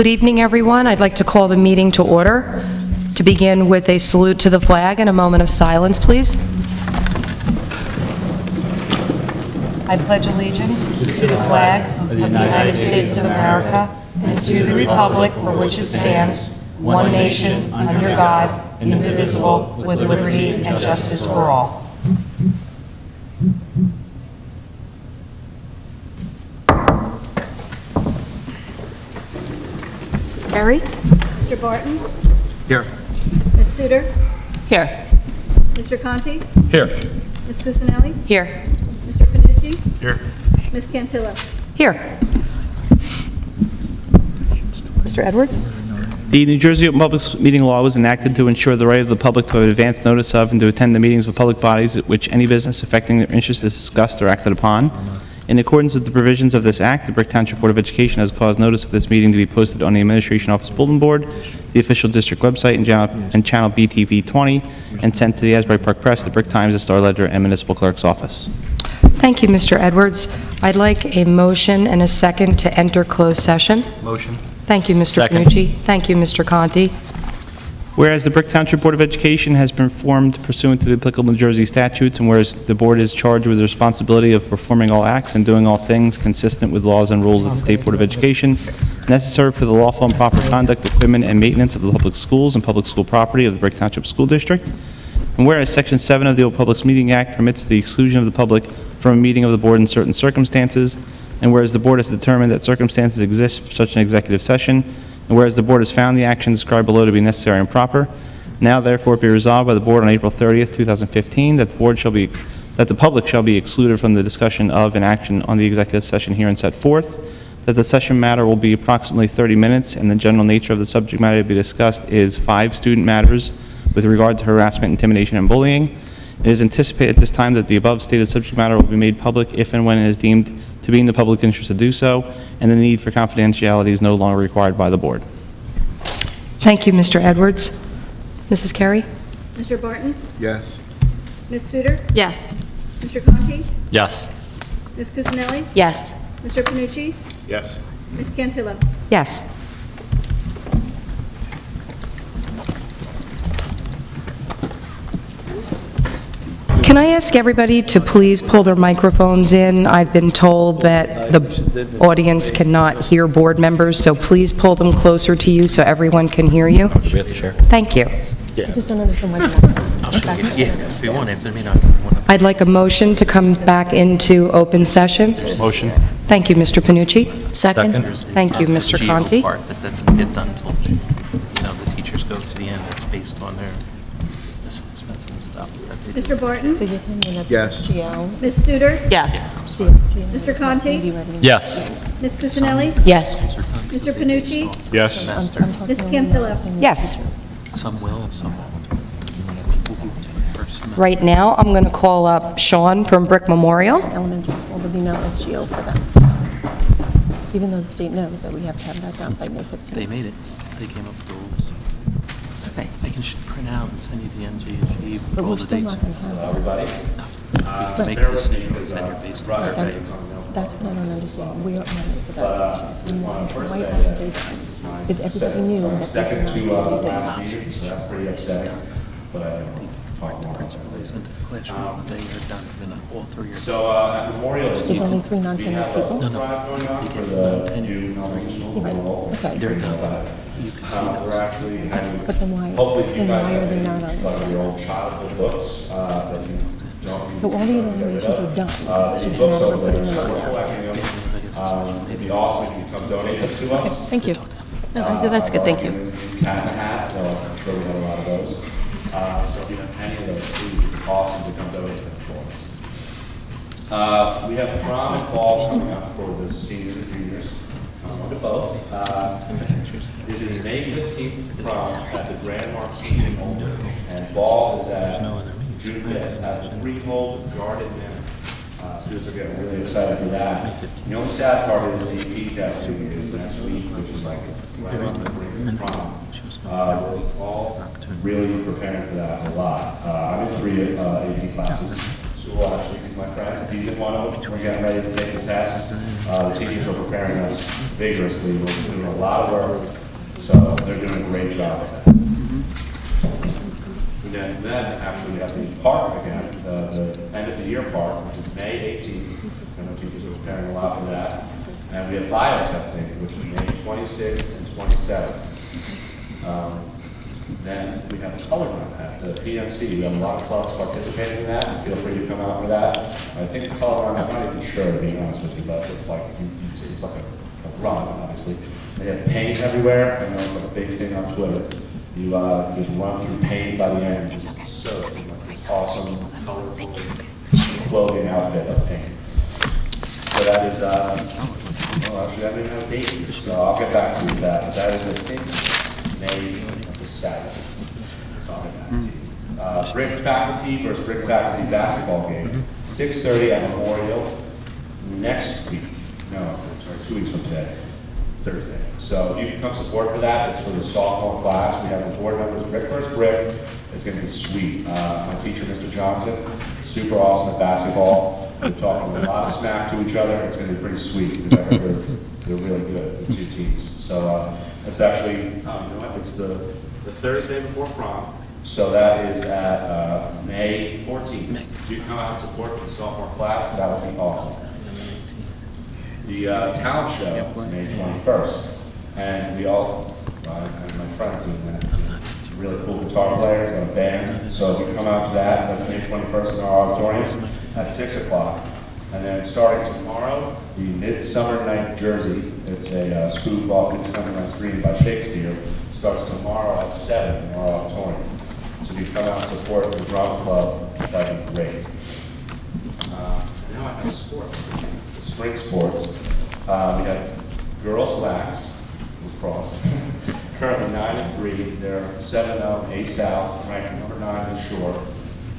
Good evening, everyone. I'd like to call the meeting to order. To begin with a salute to the flag and a moment of silence, please. I pledge allegiance to the flag of the United States of America and to the republic for which it stands, one nation, under God, indivisible, with liberty and justice for all. Mrs. Mr. Barton? Here. Ms. Suter? Here. Mr. Conti? Here. Ms. Cusinelli? Here. Mr. Panucci? Here. Ms. Cantillo? Here. Mr. Edwards? The New Jersey Open Public Meeting Law was enacted to ensure the right of the public to have advance notice of and to attend the meetings of public bodies at which any business affecting their interest is discussed or acted upon. In accordance with the provisions of this act, the Brick Township Board of Education has caused notice of this meeting to be posted on the Administration Office Bulletin Board, the official district website, and channel- and channel BTV 20, and sent to the Asbury Park Press, the Brick Times, the Star Ledger, and Municipal Clerk's Office. Thank you, Mr. Edwards. I'd like a motion and a second to enter closed session. Motion. Thank you, Mr. Second. Panucci. Thank you, Mr. Conti. Whereas the Brick Township Board of Education has been formed pursuant to the applicable New Jersey statutes, and whereas the board is charged with the responsibility of performing all acts and doing all things consistent with laws and rules of the State Board of Education necessary for the lawful and proper conduct, equipment, and maintenance of the public schools and public school property of the Brick Township School District, and whereas Section 7 of the Old Publics Meeting Act permits the exclusion of the public from a meeting of the board in certain circumstances, and whereas the board has determined that circumstances exist for such an executive session, and whereas the board has found the action described below to be necessary and proper, now therefore be resolved by the board on April 30th, 2015, that the board shall be, that the public shall be excluded from the discussion of an action on the executive session herein set forth, that the session matter will be approximately 30 minutes, and the general nature of the subject matter to be discussed is five student matters with regard to harassment, intimidation, and bullying. It is anticipated at this time that the above stated subject matter will be made public if and when it is deemed to be in the public interest to do so, and the need for confidentiality is no longer required by the board. Thank you, Mr. Edwards. Mrs. Carey? Mr. Barton? Yes. Ms. Suter? Yes. Mr. Conti? Yes. Ms. Cusinelli? Yes. Mr. Panucci? Yes. Ms. Cantillo? Yes. Can I ask everybody to please pull their microphones in? I've been told that the audience cannot hear board members, so please pull them closer to you so everyone can hear you. We have to share. Thank you. Just don't understand why. I'll show you. Yeah, if you want, after the meeting, I want to. I'd like a motion to come back into open session. Motion. Thank you, Mr. Panucci. Second. Second. Thank you, uh, Mr. Conti. part that doesn't get done until, you know, the teachers go to the end, that's based on their assessments and stuff. that they do. Mr. Barton? So you're telling me that Yes. Ms. Suter? Yes. Mr. Conti? Yes. Ms. Cusinelli? Yes. Mr. Panucci? Yes. Semester, Ms. Cantillo? Yes. some will and some won't. Right now, I'm going to call up Sean from Brick Memorial. elementary school, there'll be no SGO for them. Even though the state knows that we have to have that done by May 15th. They made it, they came up with the rules. Okay. I can sh- print out and send you the NGHE with But all we're the still dates. not going to have that. We can make a decision and you're based on their That's, date. that's what I don't understand. We are money for that. And why, why aren't they done? Because everybody knew that this was not going to be done. Part the principal is into the classroom, they are done in all three years. So uh, at Memorial, There's only three non-tenured people? No, no, they get no tenure, three. Okay. They're done. You can see uh, we're those. actually having, But then why, hopefully you then guys why are have they not on? lot of your old childhood books uh, that you don't. So all the evaluations are done. Uh, It's these just a books matter over of there, putting them so on we're now. collecting them. Um, It'd be awesome if you come donate them to us. Thank you. No, I- That's good, thank you. Cat in the hat, no, I'm sure we have a lot of those. Uh, So if you have any of those, please, it'd be awesome to come donate them for us. Uh, We have prom and ball coming up for the seniors and juniors. Come on to both. Uh, It is May 15th prom at the Grand Marquis in Ulster, and ball is at June 5th at the Freehold Garden Manor. Uh, Students are getting really excited for that. The only sad part is the P testing is next week, which is like right on the brink of prom. Uh, We're all really preparing for that a lot. Uh, I'm in three uh, AP classes, so we'll actually my friend, he's in one of them, we're getting ready to take the test. Uh, the teachers are preparing us vigorously, we're doing a lot of work, so they're doing a great job. And then, then actually, we have the PARCC again, the, the end of the year PARCC, which is May 18th. And the teachers are preparing a lot for that. And we have bio testing, which is May 26th and 27th. Um, Then we have a color run at the PNC. We have a lot of clubs participating in that. Feel free to come out for that. I think the color run, I'm not even sure, to be honest with you, but it's like, it's like a a run, obviously. They have paint everywhere. I know it's like a big thing on Twitter. You uh, just run through paint by the end, just soaked in like this awesome, colorful clothing outfit of paint. So that is, uh, well, actually, I didn't have a date, so I'll get back to you with that. But that is, I think, May, that's a Saturday. So I'll get to you. Uh, Brick faculty versus brick faculty basketball game, 6:30 at Memorial next week. No, sorry, two weeks from today, Thursday. So if you can come support for that, it's for the sophomore class. We have the board members, brick versus brick. It's going to be sweet. Uh, My teacher, Mr. Johnson, super awesome at basketball. We're talking a lot of smack to each other. It's going to be pretty sweet because I heard they're, they're really good, the two teams. So uh, it's actually, um, you know what, it's the, the Thursday before prom. So that is at uh, May 14th. If you come out and support the sophomore class, that would be awesome. The uh, talent show, May 21st. And we all, uh, and my friends doing that. It's a really cool guitar player, he's got a band. So if you come out to that, that's May 21st in our auditorium at 6 o'clock. And then starting tomorrow, the Midsummer Night Jersey, it's a uh, spoof off Midsummer Night's Dream by Shakespeare, starts tomorrow at 7 in our auditorium. So if you come out and support the drama club, that'd be great. Uh, Now I have sports, the spring sports. Uh, We have girls lax, lacrosse, currently nine and three. They're seven oh, A South, ranked number nine in shore.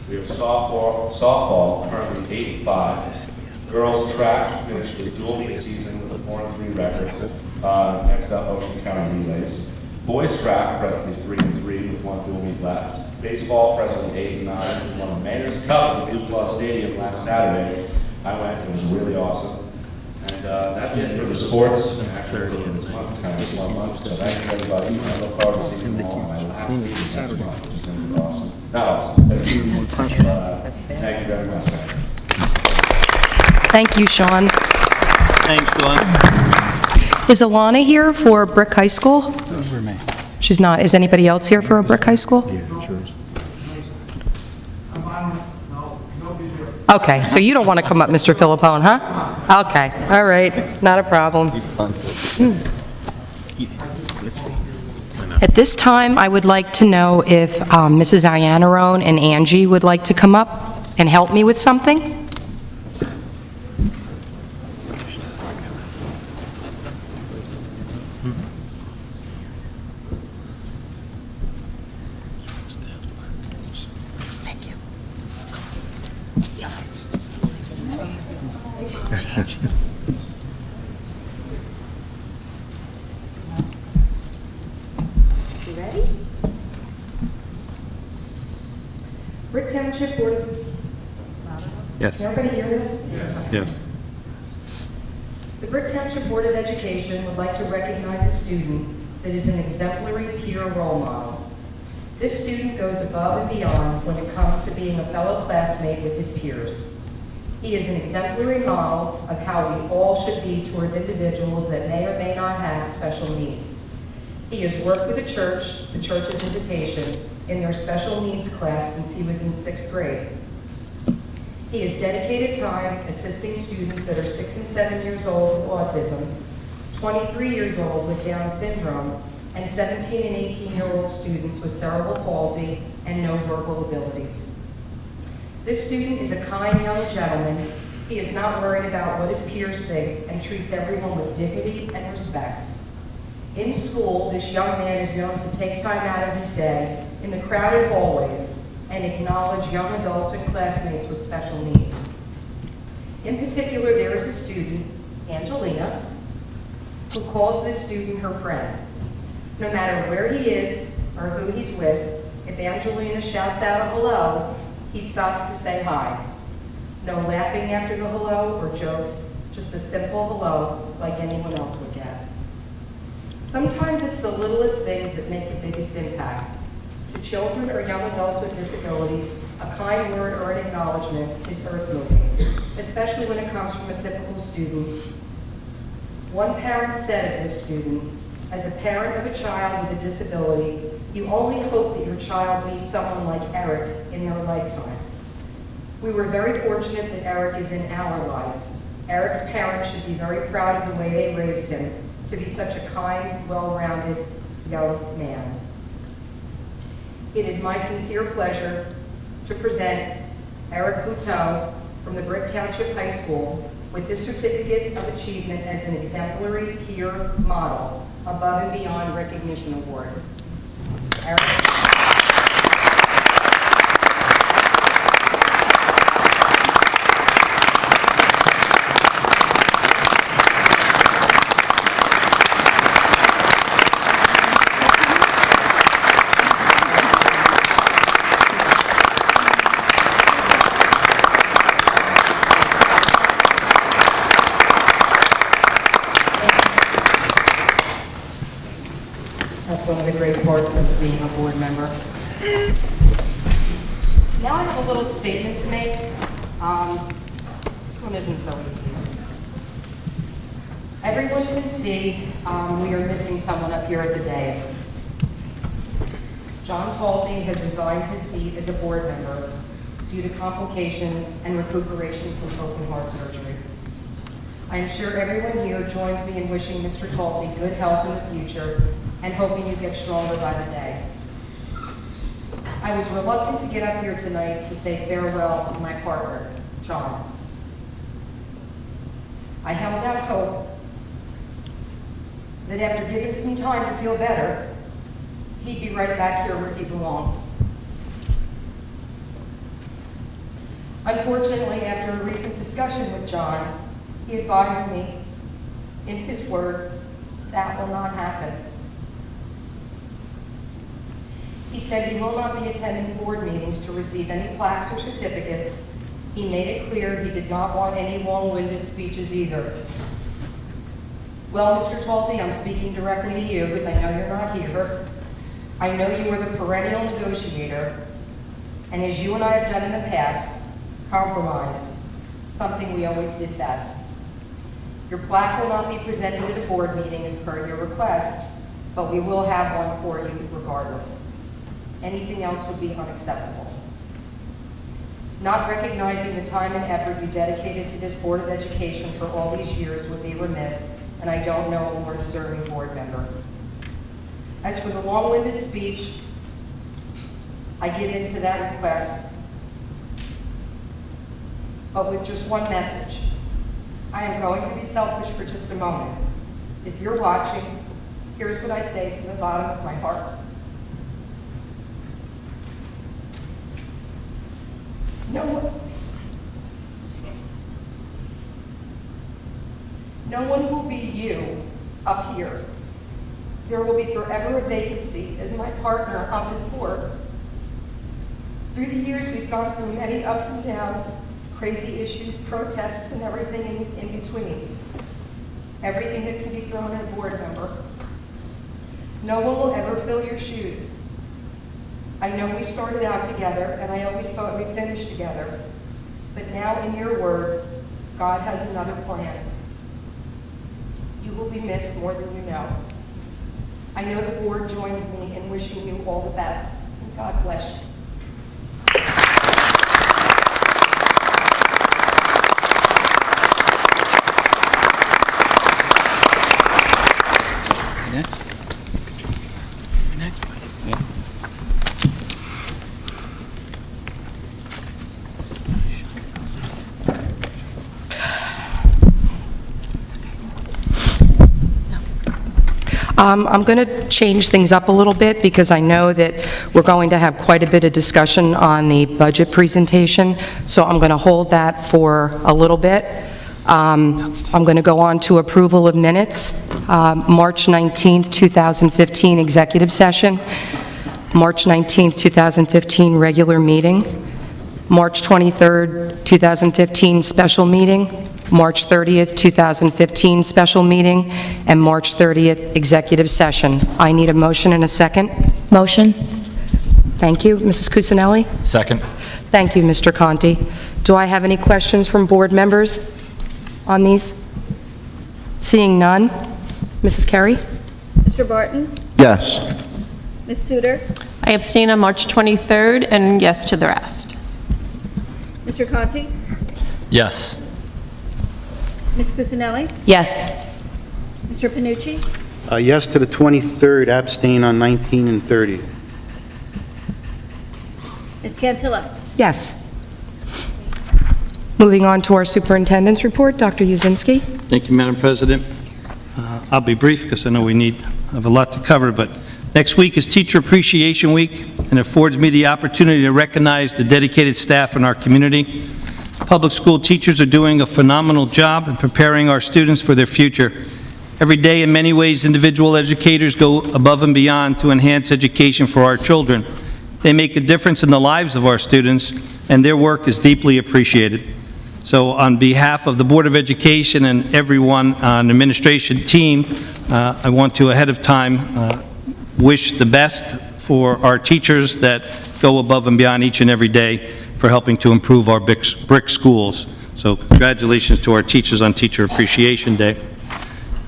We have softball, softball, currently eight and five. Girls track finished the dual meet season with a four and three record. Uh, Next up, Ocean County Relays. Boys track, presently three and three with one dual meet left. Baseball, presently eight and nine, with one Mayor's Cup at Blue Stadium last Saturday. I went, it was really awesome. And uh, that's it for the sports. And Actually, it's this month, kind of slow month, so thank you, everybody. I look forward to seeing you all on my last meeting next month, which is going to be awesome. Not awesome, thank you. Uh, Thank you very much. Thank you, Sean. Thanks, Dawn. Is Alana here for Brick High School? She's not. Is anybody else here for a Brick High School? Okay, so you don't want to come up, Mr. Philippone, huh? Okay, all right, not a problem. At this time, I would like to know if um, Mrs. Iannarone and Angie would like to come up and help me with something? Brick Township Board of... Yes, Can everybody hear this? yes. The Brick Township Board of Education would like to recognize a student that is an exemplary peer role model. This student goes above and beyond when it comes to being a fellow classmate with his peers. He is an exemplary model of how we all should be towards individuals that may or may not have special needs. He has worked with the church, the church's invitation, in their special needs class since he was in sixth grade. He has dedicated time assisting students that are six and seven years old with autism, 23 years old with Down syndrome, and 17 and 18-year-old students with cerebral palsy and no verbal abilities. This student is a kind young gentleman. He is not worried about what his peers think and treats everyone with dignity and respect. In school, this young man is known to take time out of his day in the crowded hallways and acknowledge young adults and classmates with special needs. In particular, there is a student, Angelina, who calls this student her friend. No matter where he is or who he's with, if Angelina shouts out a hello, he stops to say hi. No laughing after the hello or jokes, just a simple hello like anyone else would get. Sometimes it's the littlest things that make the biggest impact. To children or young adults with disabilities, a kind word or an acknowledgement is earth-moving, especially when it comes from a typical student. One parent said of this student, as a parent of a child with a disability, you only hope that your child meets someone like Eric in their lifetime. We were very fortunate that Eric is in our lives. Eric's parents should be very proud of the way they raised him to be such a kind, well-rounded young man. It is my sincere pleasure to present Eric Buteau from the Brick Township High School with this certificate of achievement as an exemplary peer model above and beyond recognition award. Eric. That's one of the great parts of being a board member. Now I have a little statement to make. Um, This one isn't so easy. Everyone can see um, we are missing someone up here at the dais. John Talty has resigned his seat as a board member due to complications and recuperation from open heart surgery. I am sure everyone here joins me in wishing Mr. Talty good health in the future and hoping you get stronger by the day. I was reluctant to get up here tonight to say farewell to my partner, John. I held out hope that after giving some time to feel better, he'd be right back here where he belongs. Unfortunately, after a recent discussion with John, he advised me, in his words, that will not happen. He said he will not be attending board meetings to receive any plaques or certificates. He made it clear he did not want any long-winded speeches either. Well, Mr. Talty, I'm speaking directly to you because I know you're not here. I know you are the perennial negotiator, and as you and I have done in the past, compromise, something we always did best. Your plaque will not be presented at a board meeting as per your request, but we will have one for you regardless. Anything else would be unacceptable. Not recognizing the time and effort you dedicated to this Board of Education for all these years would be remiss, and I don't know a more deserving board member. As for the long-winded speech, I give in to that request, but with just one message. I am going to be selfish for just a moment. If you're watching, here's what I say from the bottom of my heart. No one, no one will be you up here. There will be forever a vacancy as my partner on this board. Through the years, we've gone through many ups and downs, crazy issues, protests, and everything in, in between. Everything that can be thrown at a board member. No one will ever fill your shoes. I know we started out together, and I always thought we'd finish together. But now, in your words, God has another plan. You will be missed more than you know. I know the board joins me in wishing you all the best, and God bless you. Um, I'm going to change things up a little bit because I know that we're going to have quite a bit of discussion on the budget presentation, so I'm going to hold that for a little bit. Um, I'm going to go on to approval of minutes, Um, March 19th, 2015 executive session, March 19th, 2015 regular meeting, March 23rd, 2015 special meeting, March 30th, 2015 special meeting, and March 30th executive session. I need a motion and a second. Motion? Thank you. Mrs. Cusinelli? Second. Thank you, Mr. Conti. Do I have any questions from board members on these? Seeing none. Mrs. Carey? Mr. Barton? Yes. Ms. Sudar? I abstain on March 23rd, and yes to the rest. Mr. Conti? Yes. Ms. Cusinelli? Yes. Mr. Panucci? Uh, Yes to the 23rd, abstain on 19 and 30. Ms. Cantillo? Yes. Moving on to our superintendent's report, Dr. Uszenski. Thank you, Madam President. Uh, I'll be brief because I know we need, have a lot to cover, but next week is Teacher Appreciation Week, and affords me the opportunity to recognize the dedicated staff in our community. Public school teachers are doing a phenomenal job in preparing our students for their future. Every day, in many ways, individual educators go above and beyond to enhance education for our children. They make a difference in the lives of our students, and their work is deeply appreciated. So on behalf of the Board of Education and everyone on the administration team, uh, I want to, ahead of time, uh, wish the best for our teachers that go above and beyond each and every day for helping to improve our brick schools. So congratulations to our teachers on Teacher Appreciation Day.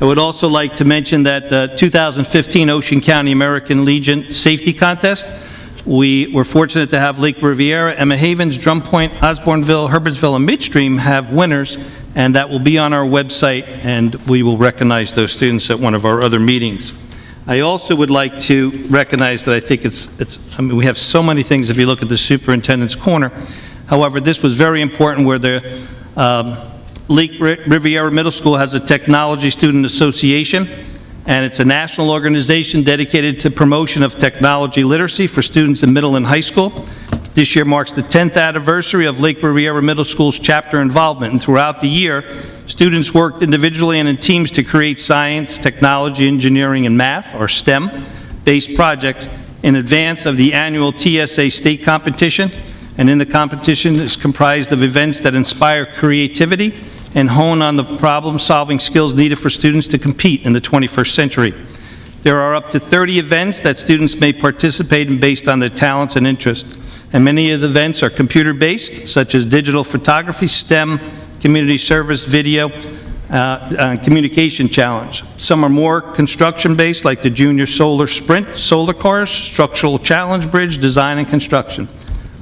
I would also like to mention that uh, the 2015 Ocean County American Legion Safety Contest, we were fortunate to have Lake Riviera, Emma Havens, Drum Point, Osbornville, Herbertsville, and Midstream have winners, and that will be on our website, and we will recognize those students at one of our other meetings. I also would like to recognize that I think it's, it's, I mean, we have so many things if you look at the superintendent's corner. However, this was very important where the um, Lake Riviera Middle School has a Technology Student Association, and it's a national organization dedicated to promotion of technology literacy for students in middle and high school. This year marks the 10th anniversary of Lake Riviera Middle School's chapter involvement, and throughout the year, students worked individually and in teams to create science, technology, engineering, and math, or STEM-based projects in advance of the annual TSA state competition, and in the competition is comprised of events that inspire creativity and hone on the problem-solving skills needed for students to compete in the 21st century. There are up to 30 events that students may participate in based on their talents and interests, and many of the events are computer-based, such as digital photography, STEM, community service, video, uh, uh, communication challenge. Some are more construction-based, like the Junior Solar Sprint Solar Cars, Structural Challenge Bridge, Design and Construction.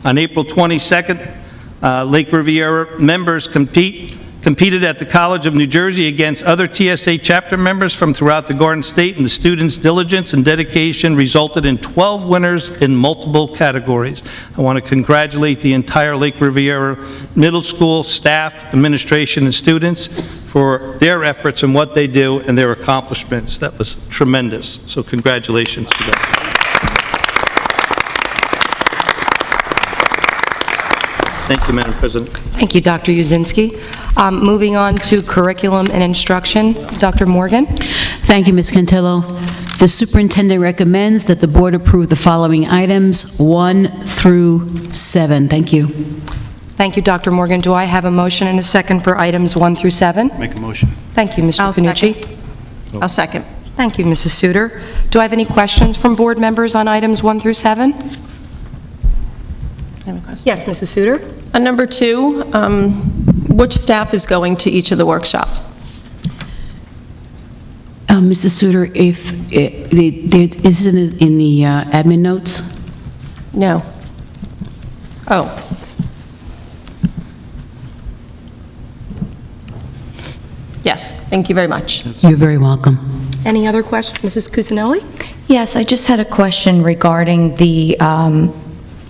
On April 22nd, uh, Lake Riviera members compete, competed at the College of New Jersey against other TSA chapter members from throughout the Garden State, and the students' diligence and dedication resulted in 12 winners in multiple categories. I want to congratulate the entire Lake Riviera Middle School staff, administration, and students for their efforts and what they do and their accomplishments. That was tremendous. So congratulations to them. Thank you, Madam President. Thank you, Dr. Uszenski. Um, Moving on to curriculum and instruction, Dr. Morgan. Thank you, Ms. Cantillo. The superintendent recommends that the board approve the following items, 1 through 7. Thank you. Thank you, Dr. Morgan. Do I have a motion and a second for items 1 through 7? Make a motion. Thank you, Mr. I'll Panucci. I'll second. Thank you, Mrs. Sudar. Do I have any questions from board members on items 1 through 7? I have a question. Yes, Mrs. Sudar? On number two, um, which staff is going to each of the workshops? Uh, Mrs. Suter, if, eh, the- there- is it in in the uh, admin notes? No. Oh. Yes, thank you very much. You're very welcome. Any other questions? Mrs. Cusinelli? Yes, I just had a question regarding the um,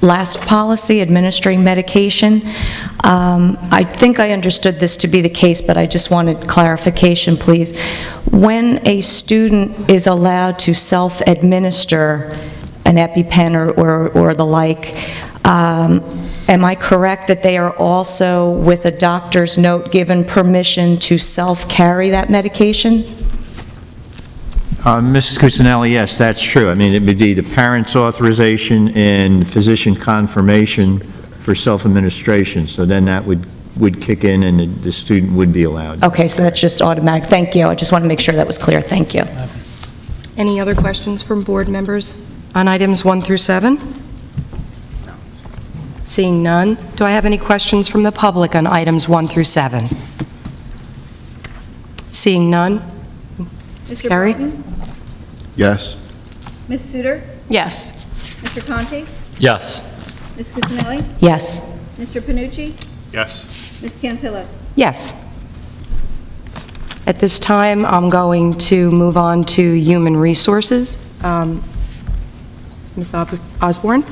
last policy, administering medication. Um, I think I understood this to be the case, but I just wanted clarification, please. When a student is allowed to self-administer an EpiPen or- or or the like, um, am I correct that they are also, with a doctor's note, given permission to self-carry that medication? Uh, Mrs. Cusinelli, yes, that's true. I mean, it would be the parent's authorization and physician confirmation for self-administration, so then that would, would kick in and the- the student would be allowed. Okay, so that's just automatic. Thank you. I just want to make sure that was clear. Thank you. Any other questions from board members on items 1 through 7? Seeing none, do I have any questions from the public on items 1 through 7? Seeing none? Mr. Carey? Barton? Yes. Ms. Suter? Yes. Mr. Conti? Yes. Ms. Cusinelli? Yes. Mr. Panucci? Yes. Ms. Cantillo? Yes. At this time, I'm going to move on to Human Resources. Um, Ms. Ob- Osborne?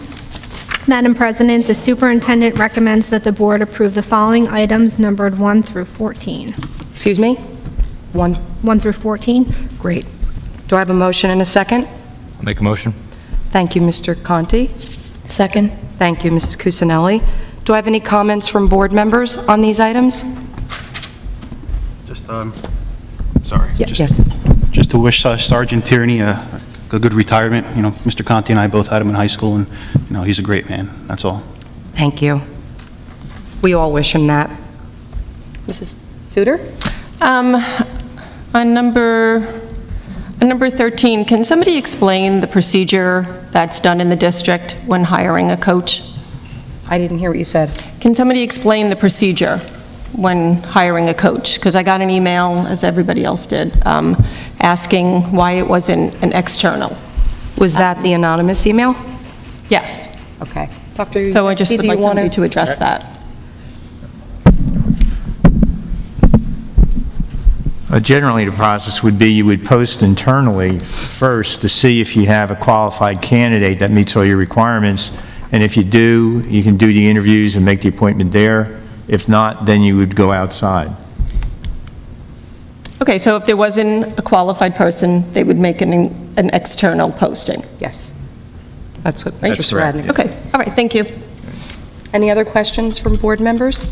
Madam President, the superintendent recommends that the board approve the following items numbered 1 through 14. Excuse me? 1, 1 through 14? great. Do I have a motion and a second? I'll Make a motion? Thank you, Mr. Conti. Second? Thank you, Mrs. Cusinelli. Do I have any comments from board members on these items? Just, um, sorry. Ye- Just- Yes. Just to wish uh, Sergeant Tierney a a good retirement. You know, Mr. Conti and I both had him in high school, and, you know, he's a great man. That's all. Thank you. We all wish him that. Mrs. Sudar? Um, On number, on number 13, can somebody explain the procedure that's done in the district when hiring a coach? I didn't hear what you said. Can somebody explain the procedure when hiring a coach? Because I got an email, as everybody else did, um, asking why it wasn't an external. Was that the anonymous email? Yes. Okay. Dr. So I just would like somebody to address that. Uh, Generally, the process would be you would post internally first to see if you have a qualified candidate that meets all your requirements, and if you do, you can do the interviews and make the appointment there. If not, then you would go outside. Okay, so if there wasn't a qualified person, they would make an, an external posting? Yes. That's what Right? Mr. Saradnik said. Okay, all right, thank you. Any other questions from board members?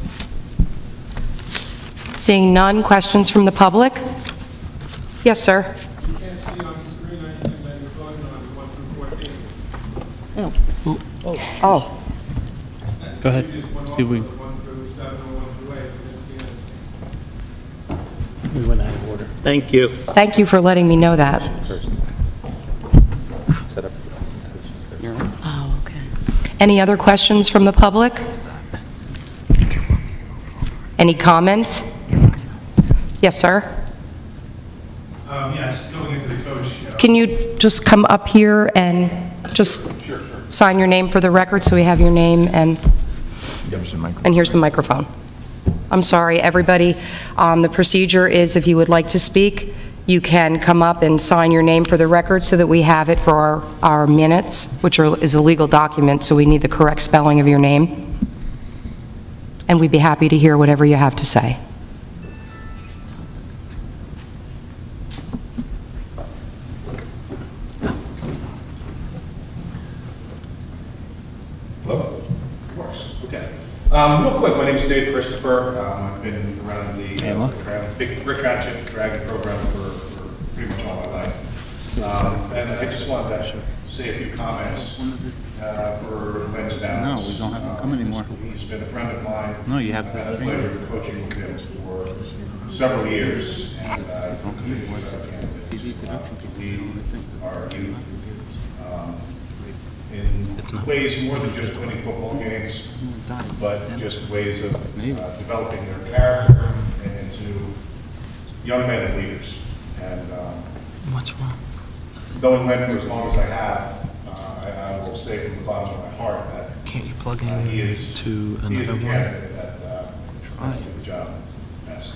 Seeing none, questions from the public? Yes, sir. Oh, Oh. Go ahead, see if we... We went out of order. Thank you. thank you for letting me know that. Oh, okay. Any other questions from the public? Any comments? Yes, sir? Um, Yes, going into the coach, uh, Can you just come up here and just sign your name for the record, so we have your name and, and here's the microphone. I'm sorry, everybody, um, the procedure is if you would like to speak, you can come up and sign your name for the record so that we have it for our, our minutes, which are, is a legal document, so we need the correct spelling of your name. And we'd be happy to hear whatever you have to say. Um, Real quick, my name is Dave Christopher. Um, I've been around the uh, Big Brick Ratchet Dragon program for for pretty much all my life. Um, And I just wanted to say a few comments uh, for Len Stallings. No, we don't have him come anymore. He's been a friend of mine. No, you have I've had the pleasure of coaching with him for several years. and uh, continued to lead our youth um, in ways more than just winning football games, but just ways of uh, developing their character and into young men and leaders. And um, What's wrong? knowing Len for as long as I have, uh, I I will say from the bottom of my heart that Can't you plug uh, he is, to he is the another one? candidate that uh, can do the job best.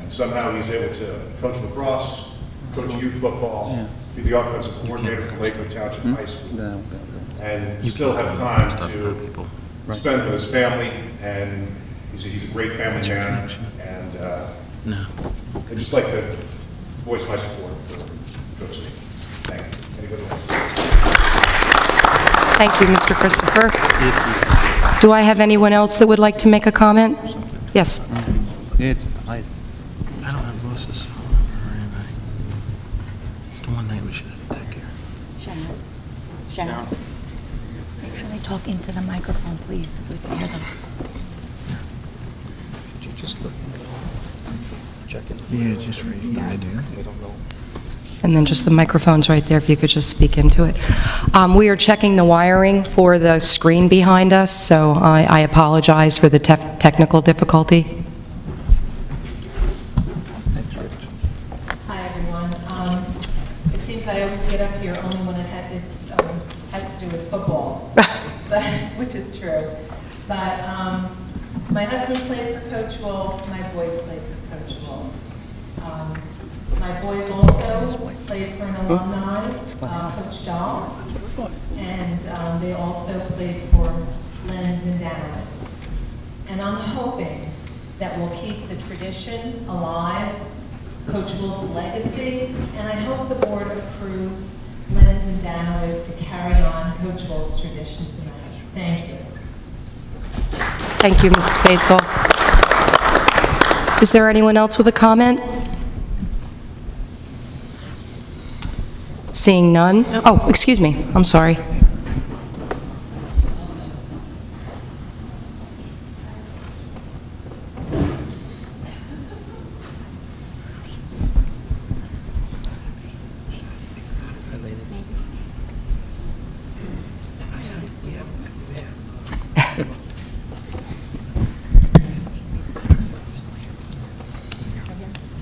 And somehow he's able to coach lacrosse, coach youth football, be the offensive coordinator for Lakewood Township High School, and still have time to spend with his family, and he's a, he's a great family man, and uh, I'd just like to voice my support for Coach Steve. Thank you. Anybody else? Thank you, Mr. Christopher. Do I have anyone else that would like to make a comment? Yes. It's tight. I don't have Lewis's phone number or anything. It's the one night we should have taken care. Sharon. Can I talk into the microphone, please, so we can hear them? Yeah, just raise the idea. And then just the microphone's right there, if you could just speak into it. Um, We are checking the wiring for the screen behind us, so I I apologize for the tef- technical difficulty. Hi, everyone. Um, It seems I always get up here only when it ha- it's, um, has to do with football, but- which is true. But um, my husband played for Coach Wolf, my boys played for Coach Wolf. Um, My boys also played for an alumni, uh, Coach Dahl, and um, they also played for Lens and Danowitz. And I'm hoping that we'll keep the tradition alive Coach Wolf's legacy, and I hope the board approves Lens and Danowitz to carry on Coach Wolf's tradition tonight. Thank you. Thank you, Mrs. Batesall. Is there anyone else with a comment? Seeing none? Oh, excuse me, I'm sorry.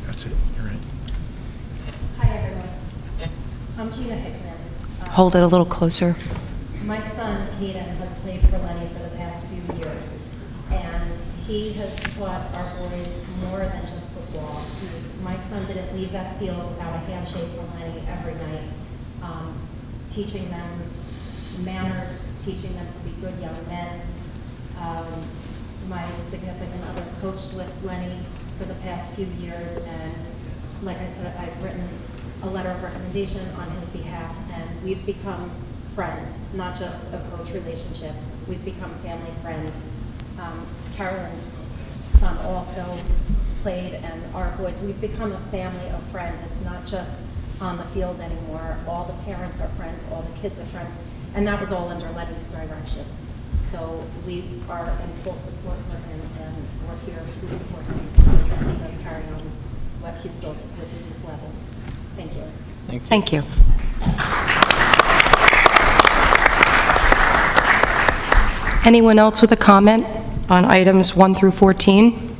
That's it, you're right. Hi, everyone. I'm Gina Hickman. Uh, Hold it a little closer. My son, Hayden, has played for Lenny for the past few years, and he has taught our boys more than just football. He's- My son didn't leave that field without a handshake from Lenny every night, um, teaching them manners, teaching them to be good young men. Um, My significant other coached with Lenny for the past few years, and like I said, I've written a letter of recommendation on his behalf, we've become friends, not just a coach relationship. We've become family friends. Um, Carolyn's son also played, and our boys, we've become a family of friends. It's not just on the field anymore. All the parents are friends, all the kids are friends, and that was all under Lenny's direction. So we are in full support for him, and we're here to support him so that he does carry on what he's built with the youth level. Thank you. Thank you. Anyone else with a comment on items 1 through 14?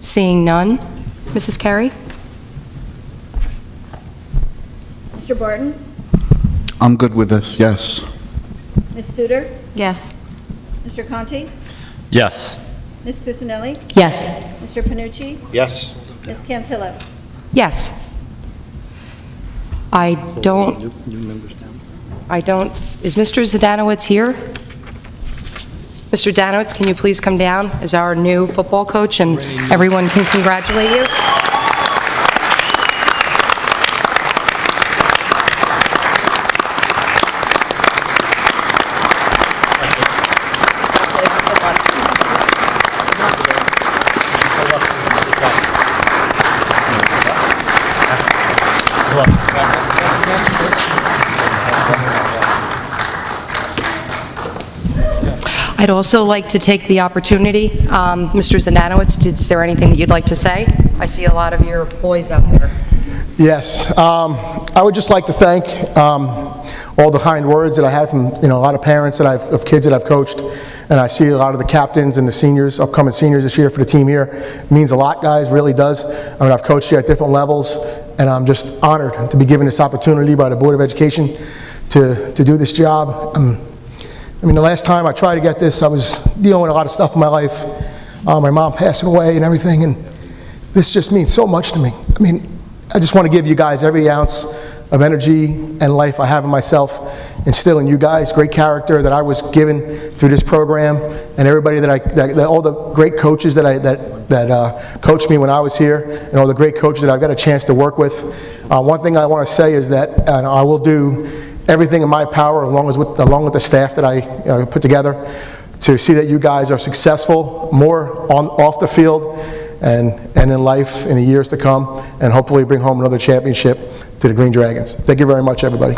Seeing none. Mrs. Carey? Mr. Barton? I'm good with this, yes. Ms. Sudar? Yes. Mr. Conti? Yes. Ms. Cusinelli? Yes. Mr. Panucci? Yes. Ms. Cantillo? Yes. I don't, I don't, is Mr. Zdanowitz here? Mr. Danowitz, can you please come down as our new football coach, and everyone can congratulate you? I'd also like to take the opportunity, um, Mr. Zdanowitz, is there anything that you'd like to say? I see a lot of your boys out there. Yes, um, I would just like to thank um, all the kind words that I had from, you know, a lot of parents that I've, of kids that I've coached, and I see a lot of the captains and the seniors, upcoming seniors this year for the team here. It means a lot, guys, really does. I mean, I've coached you at different levels, and I'm just honored to be given this opportunity by the Board of Education to, to do this job. Um, I mean, the last time I tried to get this, I was dealing with a lot of stuff in my life, uh, my mom passing away and everything, and this just means so much to me. I mean, I just want to give you guys every ounce of energy and life I have in myself, instill in you guys great character that I was given through this program, and everybody that I, that, that all the great coaches that I that that uh, coached me when I was here, and all the great coaches that I've got a chance to work with. Uh, one thing I want to say is that, and I will do everything in my power, along with along with the staff that I uh, put together, to see that you guys are successful more on off the field and, and in life in the years to come, and hopefully bring home another championship to the Green Dragons. Thank you very much, everybody.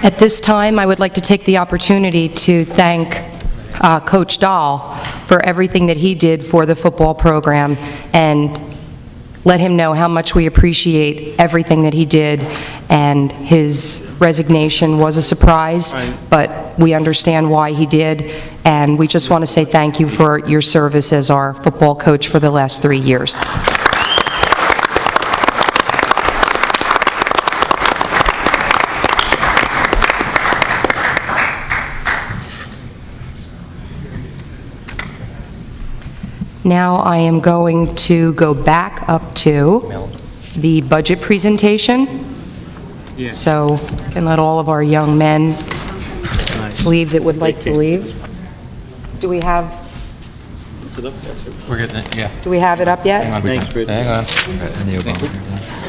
At this time, I would like to take the opportunity to thank uh, Coach Dahl for everything that he did for the football program, and let him know how much we appreciate everything that he did, and his resignation was a surprise, but we understand why he did, and we just want to say thank you for your service as our football coach for the last three years. Now I am going to go back up to the budget presentation. So can let all of our young men leave that would like to leave. Do we have, We're getting it, yeah. do we have it up yet? Hang on, Thanks, Rich. Hang on.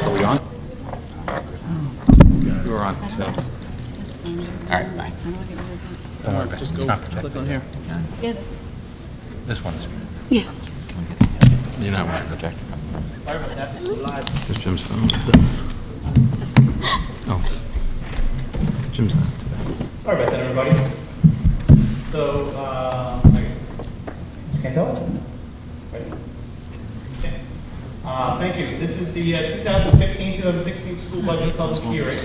Are we on? You were on, so. All right, bye. Don't worry about it. Just It's go, not projected. click on here. This one is. Yeah. You're not want to project. Sorry about that. Live. There's Jim's phone. Oh. Jim's not today. Sorry about that, everybody. So, uh, Cantor? Ready? Okay. Uh, Thank you. This is the 2015-2016 school budget public hearing.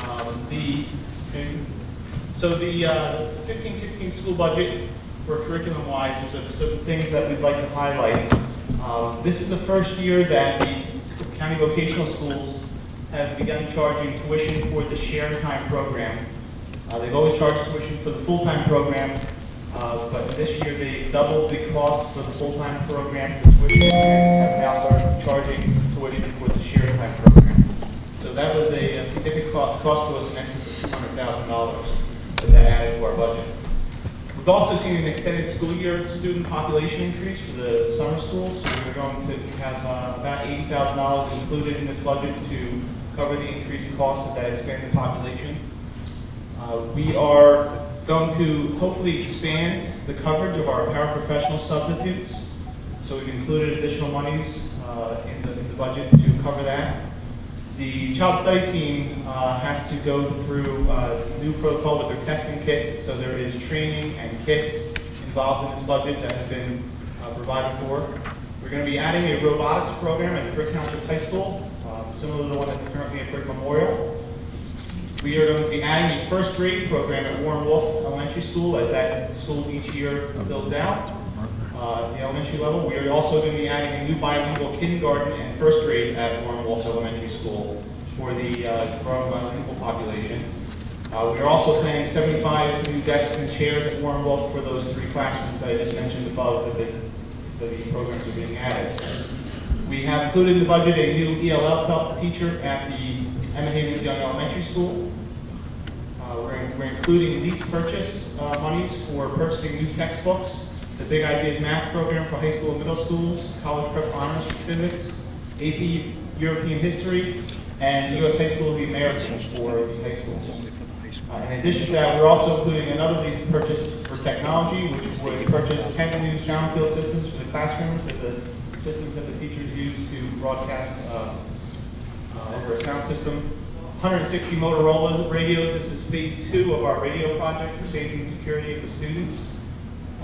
Um, The, so the uh, 15-16 school budget for curriculum-wise, there's some things that we'd like to highlight. Um, This is the first year that the county vocational schools have begun charging tuition for the share time program. Uh, They've always charged tuition for the full-time program, uh, but this year they doubled the cost for the full-time program for tuition and now started charging tuition for the share time program. So that was a a significant co- cost to us in excess of $200,000 that that added to our budget. We've also seen an extended school year student population increase for the summer schools. So We're going to have uh, about $80,000 included in this budget to cover the increased costs of that expanded population. Uh, We are going to hopefully expand the coverage of our paraprofessional substitutes. So we've included additional monies uh, in the in the budget to cover that. The child study team uh, has to go through new protocol with their testing kits, so there is training and kits involved in this budget that have been uh, provided for. We're going to be adding a robotics program at Brick Township High School, uh, similar to the one that's currently at Brick Memorial. We are going to be adding a first grade program at Warren Wolf Elementary School as that school each year builds out uh, the elementary level. We are also going to be adding a new bilingual kindergarten and first grade at Warren Elementary School for the uh, growing bilingual population. Uh, We are also planning 75 new desks and chairs at Warren Wolf for those three classrooms that I just mentioned above that the that the programs are being added. We have included in the budget a new ELL help teacher at the Emma Havens Young Elementary School. Uh, We're we're including lease purchase uh, monies for purchasing new textbooks, the Big Ideas Math Program for high school and middle schools, college prep honors for physics, AP European History, and US High School of the Americas for the high schools. Uh, In addition to that, we're also including another lease purchase for technology, which would purchase 10 new sound field systems for the classrooms, that the systems that the teachers use to broadcast uh, uh, over a sound system. 160 Motorola radios. This is phase two of our radio project for safety and security of the students.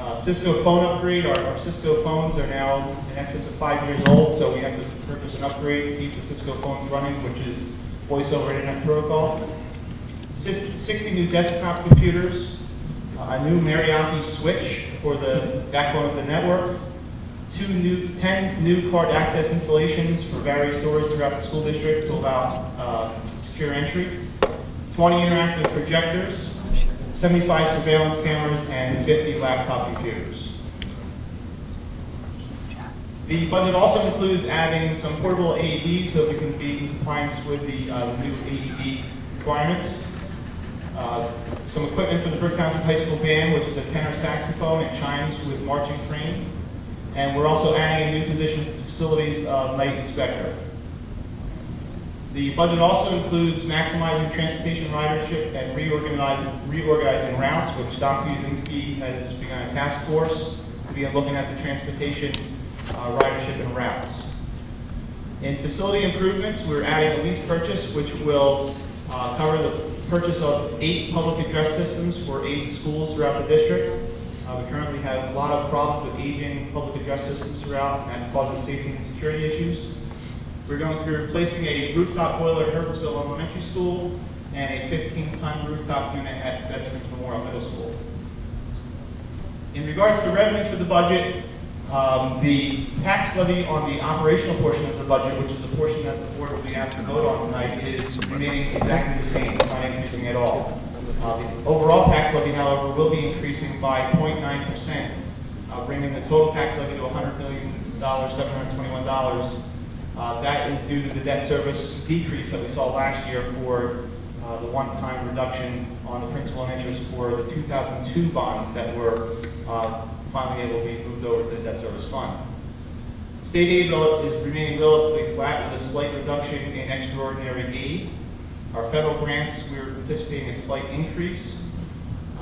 Uh, Cisco phone upgrade. Our, our Cisco phones are now in excess of five years old, so we have to purchase an upgrade to keep the Cisco phones running, which is voice over internet protocol. Sis- 60 new desktop computers, uh, a new Meraki switch for the backbone of the network, two new, 10 new card access installations for various doors throughout the school district to allow uh, secure entry, 20 interactive projectors, 75 surveillance cameras, and 50 laptop computers. The budget also includes adding some portable AEDs so we can be in compliance with the uh, new AED requirements. Uh, Some equipment for the Brick Township High School Band, which is a tenor saxophone and chimes with marching frame. And we're also adding a new position for facilities uh, night inspector. The budget also includes maximizing transportation ridership and reorganizing, reorganizing routes, which Dr. Uszenski has begun a task force to be looking at the transportation uh, ridership and routes. In facility improvements, we're adding a lease purchase, which will uh, cover the purchase of eight public address systems for eight schools throughout the district. Uh, We currently have a lot of problems with aging public address systems throughout, and causing safety and security issues. We're going to be replacing a rooftop boiler at Herbertsville Elementary School and a 15-ton rooftop unit at Veterans Memorial Middle School. In regards to revenue for the budget, um, the tax levy on the operational portion of the budget, which is the portion that the board will be asked to vote on tonight, is remaining exactly the same, not increasing at all. Uh, The overall tax levy, however, will be increasing by 0.9%, uh, bringing the total tax levy to $100 million, $721. Uh, That is due to the debt service decrease that we saw last year for uh, the one-time reduction on the principal and interest for the 2002 bonds that were uh, finally able to be moved over to the debt service fund. State aid is remaining relatively flat with a slight reduction in extraordinary aid. Our federal grants, we're anticipating a slight increase.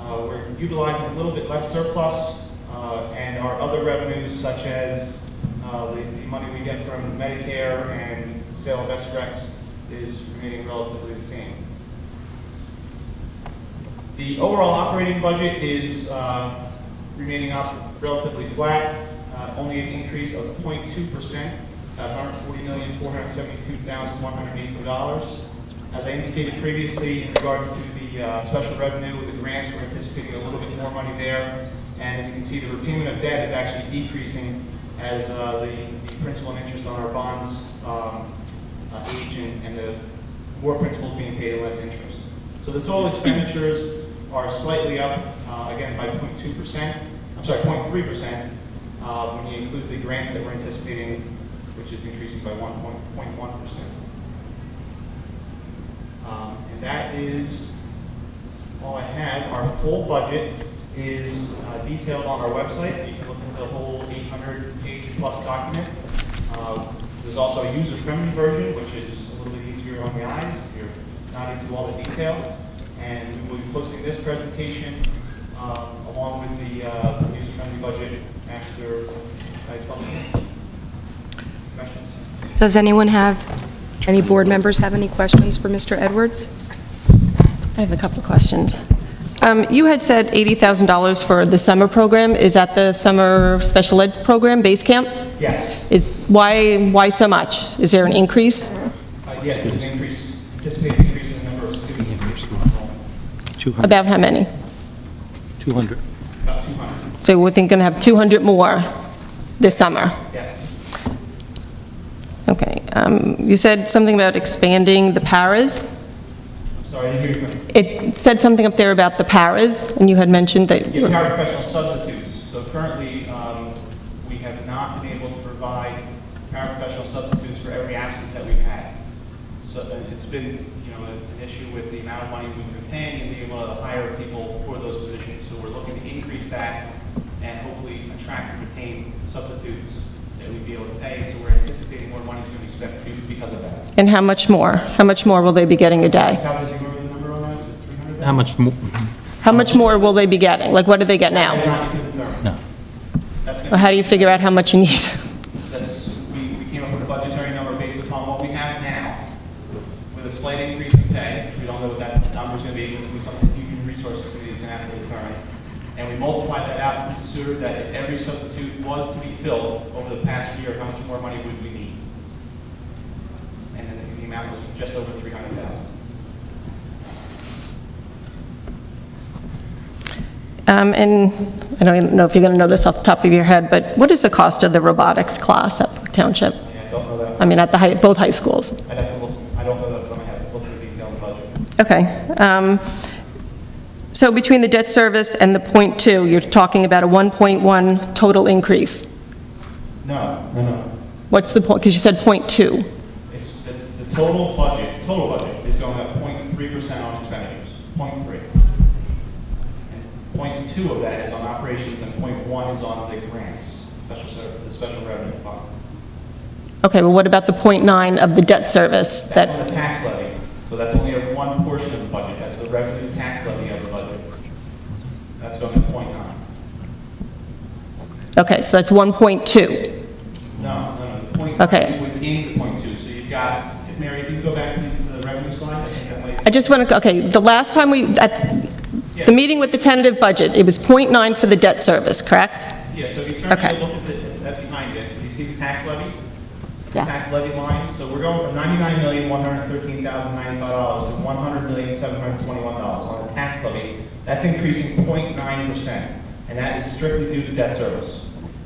Uh, We're utilizing a little bit less surplus, uh, and our other revenues such as uh, the the money we get from Medicare and sale of SRECs is remaining relatively the same. The overall operating budget is uh, remaining relatively flat, uh, only an increase of 0.2%, at $140,472,184. As I indicated previously, in regards to the uh, special revenue with the grants, we're anticipating a little bit more money there. And as you can see, the repayment of debt is actually decreasing as uh, the the principal and interest on our bonds um, uh, age and and the more principal being paid and less interest. So the total expenditures are slightly up, uh, again, by 0.2%, I'm sorry, 0.3%, uh, when you include the grants that we're anticipating, which is increasing by 1.1%. Um, And that is all I have. Our full budget is uh, detailed on our website. You can look at the whole 800-page plus document. Uh, There's also a user-friendly version, which is a little bit easier on the eyes if you're not into all the detail. And we will be posting this presentation um, along with the uh, user-friendly budget after I publish it. Questions? Does anyone have, any board members have any questions for Mr. Edwards? I have a couple of questions. Um, You had said $80,000 for the summer program. Is that the summer special ed program, base camp? Yes. Is Why, why so much? Is there an increase? Uh, Yes, there's an increase, anticipated increase in the number of students. 200. About how many? 200. About 200. So we're thinking to have 200 more this summer? Yes. Okay. Um, You said something about expanding the paras. Sorry, I didn't hear you. It said something up there about the paras, and you had mentioned that... Yeah, paraprofessional substitutes. So currently, um, we have not been able to provide paraprofessional substitutes for every absence that we've had. So it's been, you know, an issue with the amount of money we've been paying and being able to hire people for those positions. So we're looking to increase that and hopefully attract and retain substitutes that we'd be able to pay. So we're anticipating more money is going to be spent be- because of that. And how much more? How much more will they be getting a day? How much more? How much more will they be getting? Like, what do they get now? No. Or how do you figure out how much you need? That's, we, we came up with a budgetary number based upon what we have now, with a slight increase in pay. We don't know what that number's gonna be, it's gonna be something the human resources committee is gonna have to determine. And we multiplied that out, Mr. Suter, that if every substitute was to be filled over the past year, how much more money would we need? And then the amount was just over three hundred thousand. Um, And I don't even know if you're going to know this off the top of your head, but what is the cost of the robotics class at Brick Township? Yeah, I don't know that. I mean, at the, high- both high schools? I'd have to look, I don't know that, gonna have to look at the detail in the budget. Okay. um, So between the debt service and the .2, you're talking about a 1.1 total increase. No, no, no. What's the point, because you said .2. It's, the, the total budget, total budget is going up 0.3 percent on expenditures, 0.3. And 0.2 of that is on operations, and 0.1 is on the grants, special, the special revenue fund. Okay, well, what about the .9 of the debt service? That's That on the tax levy, so that's only a one portion of the budget, that's the revenue tax levy of the budget. That's going to 0.9. Okay, so that's 1.2. No, no, no, the point Okay. is within the point two. got, Mary, if you go back please to the revenue slide, I think that might. I just want to, okay, the last time we, at the meeting with the tentative budget, it was .9 for the debt service, correct? Yeah, so if you turn Okay. and look at the, that behind it, you see the tax levy? The Yeah. Tax levy line, so we're going from ninety-nine million, one hundred thirteen thousand ninety-five dollars to one hundred million, seven hundred twenty-one dollars on the tax levy. That's increasing 0.9 percent, and that is strictly due to debt service.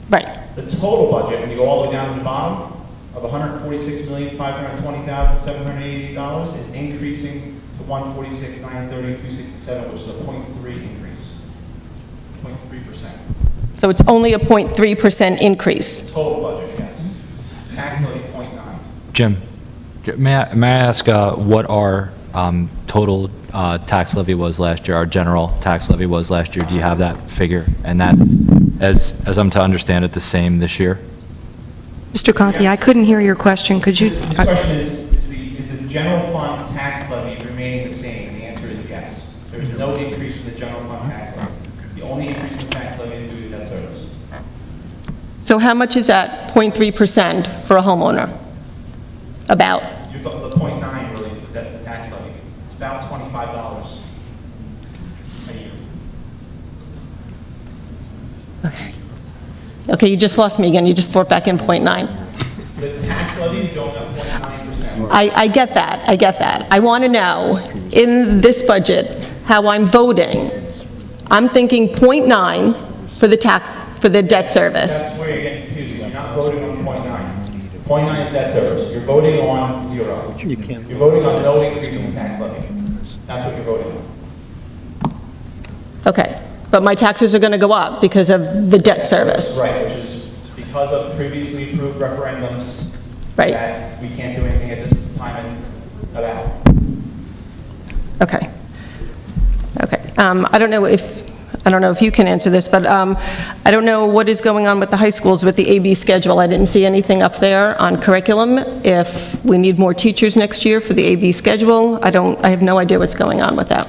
Right. The total budget, when you go all the way down to the bottom, of one hundred forty-six million, five hundred twenty thousand, seven hundred eighty-eight dollars, is increasing to one forty-six, nine thirty, two sixty-seven, which is a 0.3 increase. 0.3 percent. So it's only a .3% increase. Total budget, yes. Tax levy, 0.9. Jim, may I, may I ask uh, what our um, total uh, tax levy was last year, our general tax levy was last year? Do you have that figure? And that's, as, as I'm to understand it, the same this year? Mr. Conti, I couldn't hear your question. Could you? The question is, is the, is the general fund tax levy remaining the same? And the answer is yes. There's no increase in the general fund tax levy. The only increase in the tax levy is due to debt service. So how much is that .3% for a homeowner? About? You're talking the 0.9 really, is the tax levy. It's about $25 a year. Okay, Okay, you just lost me again, you just brought back in .9. The tax is going up 0.9%. I, I get that, I get that. I want to know, in this budget, how I'm voting. I'm thinking .9 for the tax, for the debt service. That's where you're getting confused. You're not voting on .9. .9 is debt service. You're voting on zero. You can't. You're voting on no increase in tax levy. That's what you're voting on. Okay, but my taxes are going to go up because of the debt service. Right, which is because of previously approved referendums. Right. That we can't do anything at this time about. Okay. Um, I don't know if, I don't know if you can answer this, but um, I don't know what is going on with the high schools with the AB schedule. I didn't see anything up there on curriculum. If we need more teachers next year for the AB schedule, I don't, I have no idea what's going on with that.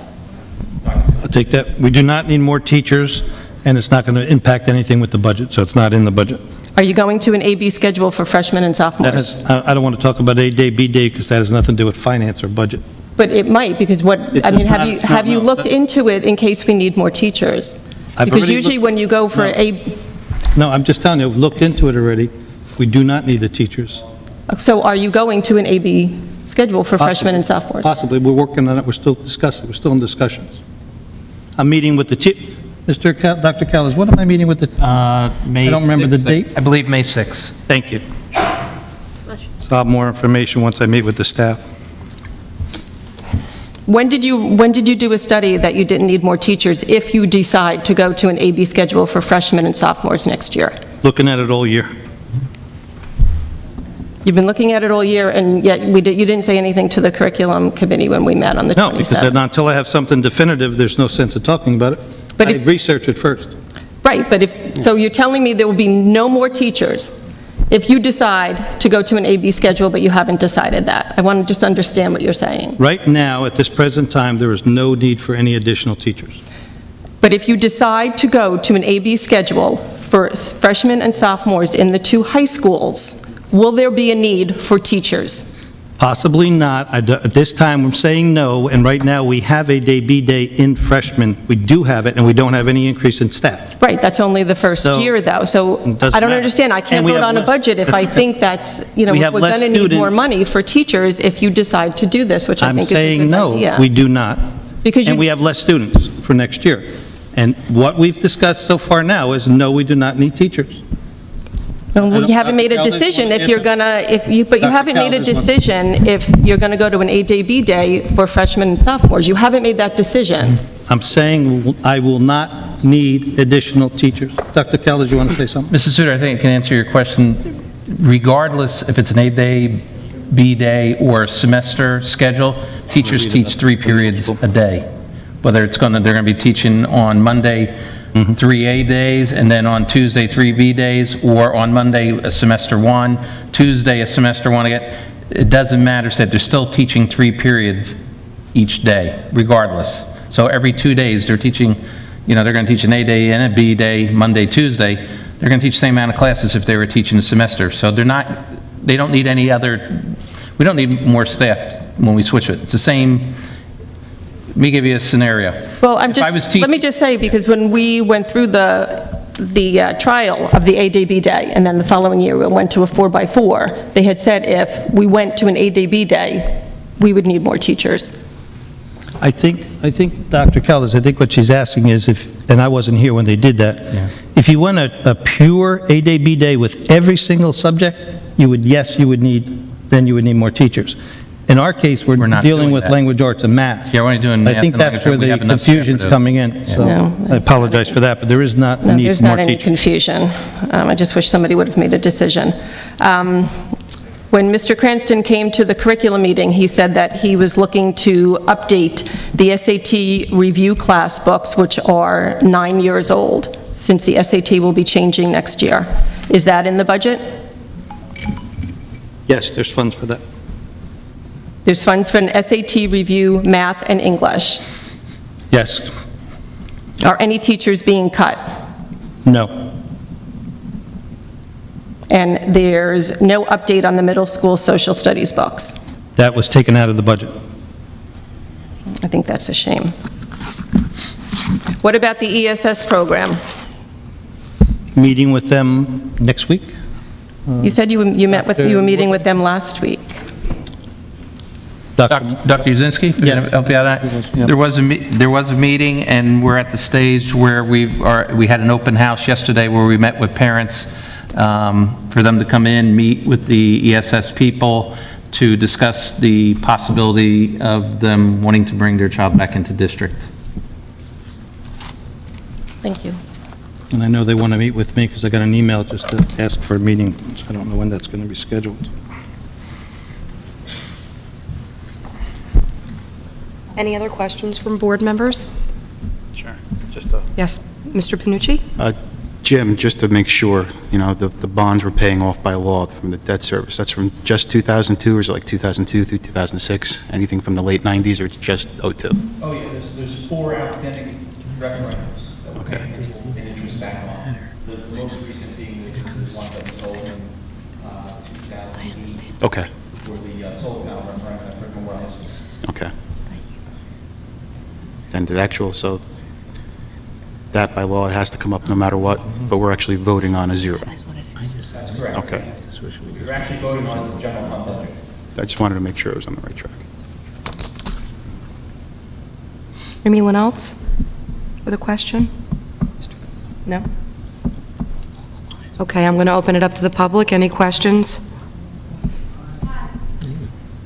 I'll take that. We do not need more teachers, and it's not going to impact anything with the budget, so it's not in the budget. Are you going to an AB schedule for freshmen and That sophomores? has, I I don't want to talk about A day, B day, because that has nothing to do with finance or budget. But it might, because what, It I mean, does have not- you, it's not- have you no, looked that- into it in case we need more teachers? I've Because already usually looked- when you go for No. a, No, I'm just telling you, I've looked into it already. We do not need the teachers. so are you going to an AB schedule for freshmen and sophomores? Possibly, we're working on it, we're still discussing, we're still in discussions. I'm meeting with the, chi- Mr. Cal- Dr. Callis, what am I meeting with the? Uh, May I don't remember the 6th, date. I believe May 6th. Thank you. So I'll have more information once I meet with the staff. When did you, when did you do a study that you didn't need more teachers if you decide to go to an AB schedule for freshmen and sophomores next year? Looking at it all year. You've been looking at it all year, and yet we did, you didn't say anything to the curriculum committee when we met on the 27th? No, because until I have something definitive, there's no sense of talking about it. But I if- research it first. Right, but if, so you're telling me there will be no more teachers if you decide to go to an AB schedule, but you haven't decided that? I want to just understand what you're saying. Right now, at this present time, there is no need for any additional teachers. But if you decide to go to an AB schedule for freshmen and sophomores in the two high schools, will there be a need for teachers? Possibly not. I do- At this time, I'm saying no, and right now, we have a day B day in freshmen. We do have it, and we don't have any increase in staff. Right, that's only the first So, year, though, so I don't matter. understand. I can't vote on a budget if I think that's, you know, we we're going to need more money for teachers if you decide to do this, which I I'm think is a saying good no, idea. we do not. Because And we have less students for next year. And what we've discussed so far now is, no, we do not need teachers. Well, I you haven't made a decision if you're gonna, if you, but you Dr. haven't made a Caldas wants- decision if you're gonna go to an A day, B day for freshmen and sophomores. You haven't made that decision. I'm saying I will not need additional teachers. Dr. Caldas, you want to say something? Mrs. Suter, I think I can answer your question regardless if it's an A-day, B-day, or semester schedule, teachers teach three periods a day. Whether it's going to, they're going to be teaching on Monday, Mm-hmm. three A days, and then on Tuesday, three B days, or on Monday, a semester one, Tuesday, a semester one again. It doesn't matter, that they're still teaching three periods each day, regardless. So every two days, they're teaching, you know, they're going to teach an A day and a B day, Monday, Tuesday. They're going to teach the same amount of classes if they were teaching a semester. So they're not, they don't need any other, We don't need more staff when we switch it. It's the same, let me give you a scenario. Well, I'm If I was just, let me just say, because when we went through the, the uh, trial of the ADB day, and then the following year we went to a four-by-four, they had said if we went to an ADB day, we would need more teachers. I think, I think, Dr. Caldas, I think what she's asking is if, and I wasn't here when they did that, if you went a, a pure ADB day with every single subject, you would, yes, you would need, then you would need more teachers. In our case, we're not dealing doing with that. language arts and math. Yeah, we're only doing math I think and that's language, where we the have enough confusion's those. coming in, so No. I apologize for that, but there is not a No, need there's for more not any teachers. confusion. Um, I just wish somebody would have made a decision. Um, When Mr. Cranston came to the curriculum meeting, he said that he was looking to update the SAT review class books, which are nine years old, since the SAT will be changing next year. Is that in the budget? Yes, there's funds for that. There's funds for an SAT review, math, and English. Yes, Are any teachers being cut? no, And there's no update on the middle school social studies books. that was taken out of the budget. I think that's a shame. What about the ESS program? Meeting with them next week? You said you you met with, you were meeting with them last week. Dr. Uszenski, if I can help you out on? There was a, me- there was a meeting, and we're at the stage where we are, we had an open house yesterday where we met with parents um, for them to come in, meet with the ESS people to discuss the possibility of them wanting to bring their child back into district. Thank you. And I know they want to meet with me because I got an email just to ask for a meeting, so I don't know when that's going to be scheduled. Any other questions from board members? Sure, just a... Yes, Mr. Panucci? Uh, Jim, just to make sure, you know, the the bonds were paying off by law from the debt service, that's from just 2002, or is it like 2002 through 2006? Anything from the late 90s, or it's just 02? Oh, yeah, there's, there's four outstanding referendums that we're paying principal and interest back on. The the most recent being the the one that was sold in uh, 2008 Okay, for the uh, solar panel referendum at Brickell Wells. okay. And the actual, so that by law, it has to come up no matter what, mm-hmm. but we're actually voting on a zero. That's correct. Okay. You're actually voting on the general fund budget. I just wanted to make sure I was on the right track. Anyone else with a question? No? Okay, I'm going to open it up to the public. Any questions?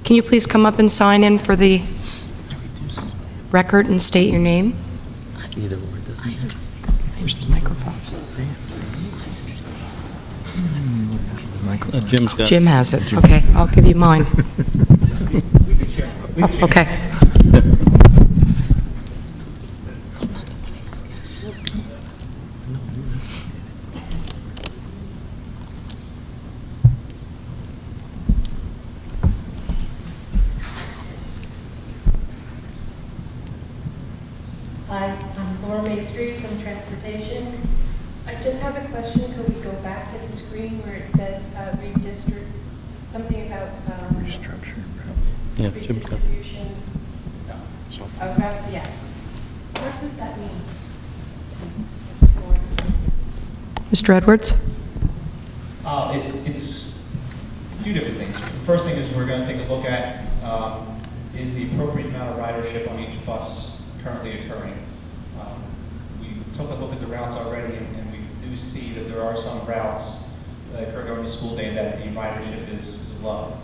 Can you please come up and sign in for the record and state your name? Where's the microphone? Uh, Jim's got... Jim has it. Okay, I'll give you mine. Oh, Okay. Hi, I'm Laura May Street from Transportation. I just have a question. Could we go back to the screen where it said uh, redistrict, something about um, restructure? Yeah, Jim got- Redistribution of routes, yes. What does that mean? Mr. Edwards? Uh, it- It's a few different things. The first thing is we're going to take a look at, um, is the appropriate amount of ridership on each bus currently occurring? Um, We took a look at the routes already, and and we do see that there are some routes that occur during the school day that the ridership is low.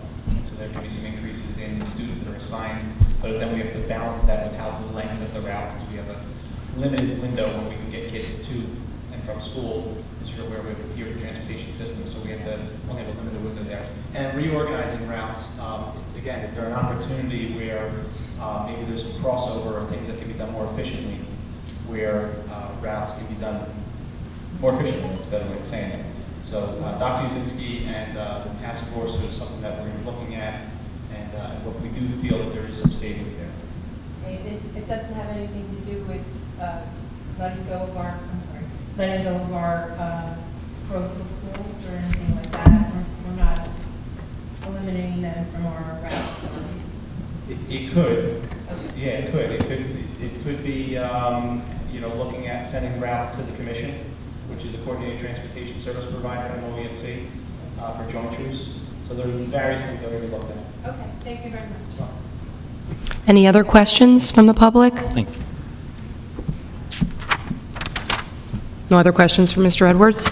So there could be some increases in the students that are assigned, but then we have to balance that with how the length of the route, because we have a limited window when we can get kids to and from school, is for where we have a tiered transportation system, so we have to, only have a limited window there. And reorganizing routes, um, again, is there an opportunity where uh, maybe there's some crossover or things that can be done more efficiently, where uh, routes can be done more efficiently, that's a better way of saying it. So uh, Dr. Uszenski and uh, the task force is something that we're looking at, and uh, what we do feel that there is some savings there. It, it doesn't have anything to do with uh, letting go of our, I'm sorry, letting go of our parochial schools or anything like that. We're- We're not eliminating them from our It could, yeah, it could. It could, it could be, um, you know, looking at sending routes to the commission, which is a coordinated transportation service provider from OESC, uh, for joint use. So there are various things that we looked at. Okay, thank you very much. Any other questions from the public? Thank you. No other questions for Mr. Edwards?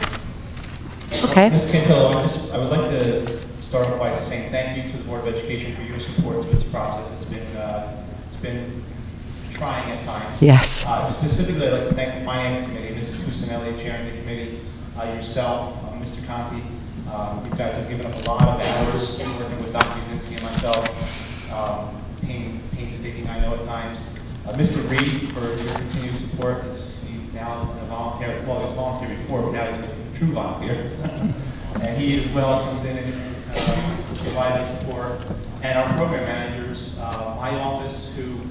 Okay. Ms. Cantillo, I just, I would like to start by saying thank you to the Board of Education for your support through this process. It's been, uh, it's been trying at times. Yes. Uh, Specifically, I'd like to thank the Finance Committee, Mrs. Cusinelli chairing the committee, uh, yourself, uh, Mr. Conti. Um, You guys have given up a lot of hours working with Dr. Uszenski and myself. Um, pain- Painstaking, I know at times. Uh, Mr. Reed, for your continued support. He's now a volunteer, well, he was volunteer before, but now he's a true volunteer. And he as well comes in and uh, provides support. And our program managers, uh, my office, who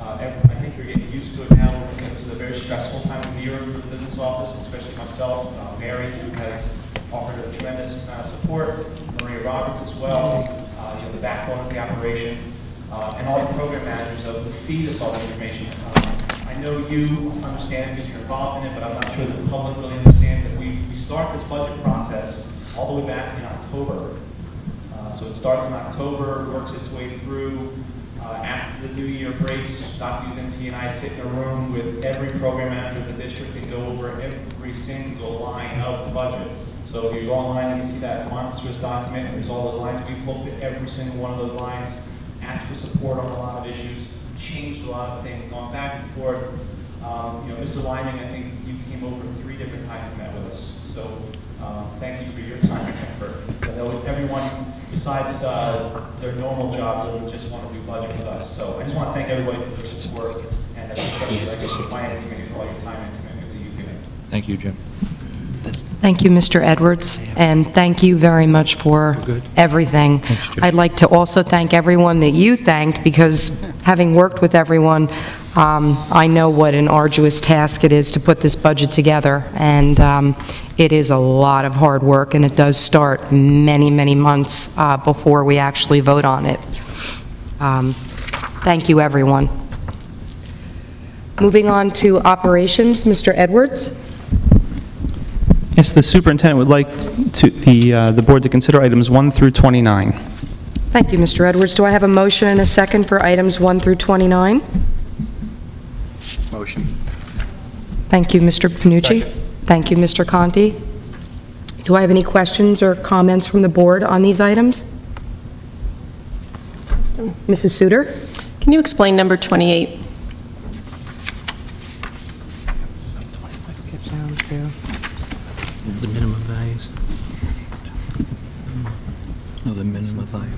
I think you're getting it now. This is a very stressful time of year for the business office, especially myself, uh, Mary, who has offered a tremendous amount of support, Maria Roberts as well, uh, you know, the backbone of the operation, uh, and all the program managers who feed us all the information. Uh, I know you understand because you're involved in it, but I'm not sure that the public really understands that we, we start this budget process all the way back in October. Uh, So it starts in October, works its way through. Uh, After the new year breaks, Dr. Uszenski and I sit in a room with every program manager of the district and go over every single line of the budget. So if you go online and you see that monstrous document, there's all those lines. We've looked at every single one of those lines, asked for support on a lot of issues, changed a lot of things, gone back and forth. Um, You know, Mr. Lyman, I think you came over three different times and met with us. So um, thank you for your time and effort. Everyone besides uh, their normal job doesn't just want to do budget with us. So I just want to thank everybody for their support and especially like the finance committee for all your time and commitment that you've given. Thank you, Jim. Thank you, Mr. Edwards, and thank you very much for everything. I'd like to also thank everyone that you thanked, because having worked with everyone, um, I know what an arduous task it is to put this budget together, and um, it is a lot of hard work, and it does start many, many months uh, before we actually vote on it. Um, Thank you, everyone. Moving on to operations, Mr. Edwards? Yes, the superintendent would like to, the, uh, the board to consider items 1 through 29. Thank you, Mr. Edwards. Do I have a motion and a second for items 1 through 29? Motion. Thank you, Mr. Panucci. Thank you, Mr. Conti. Do I have any questions or comments from the board on these items? Mrs. Suter? Can you explain number 28? The minimum values. No, the minimum value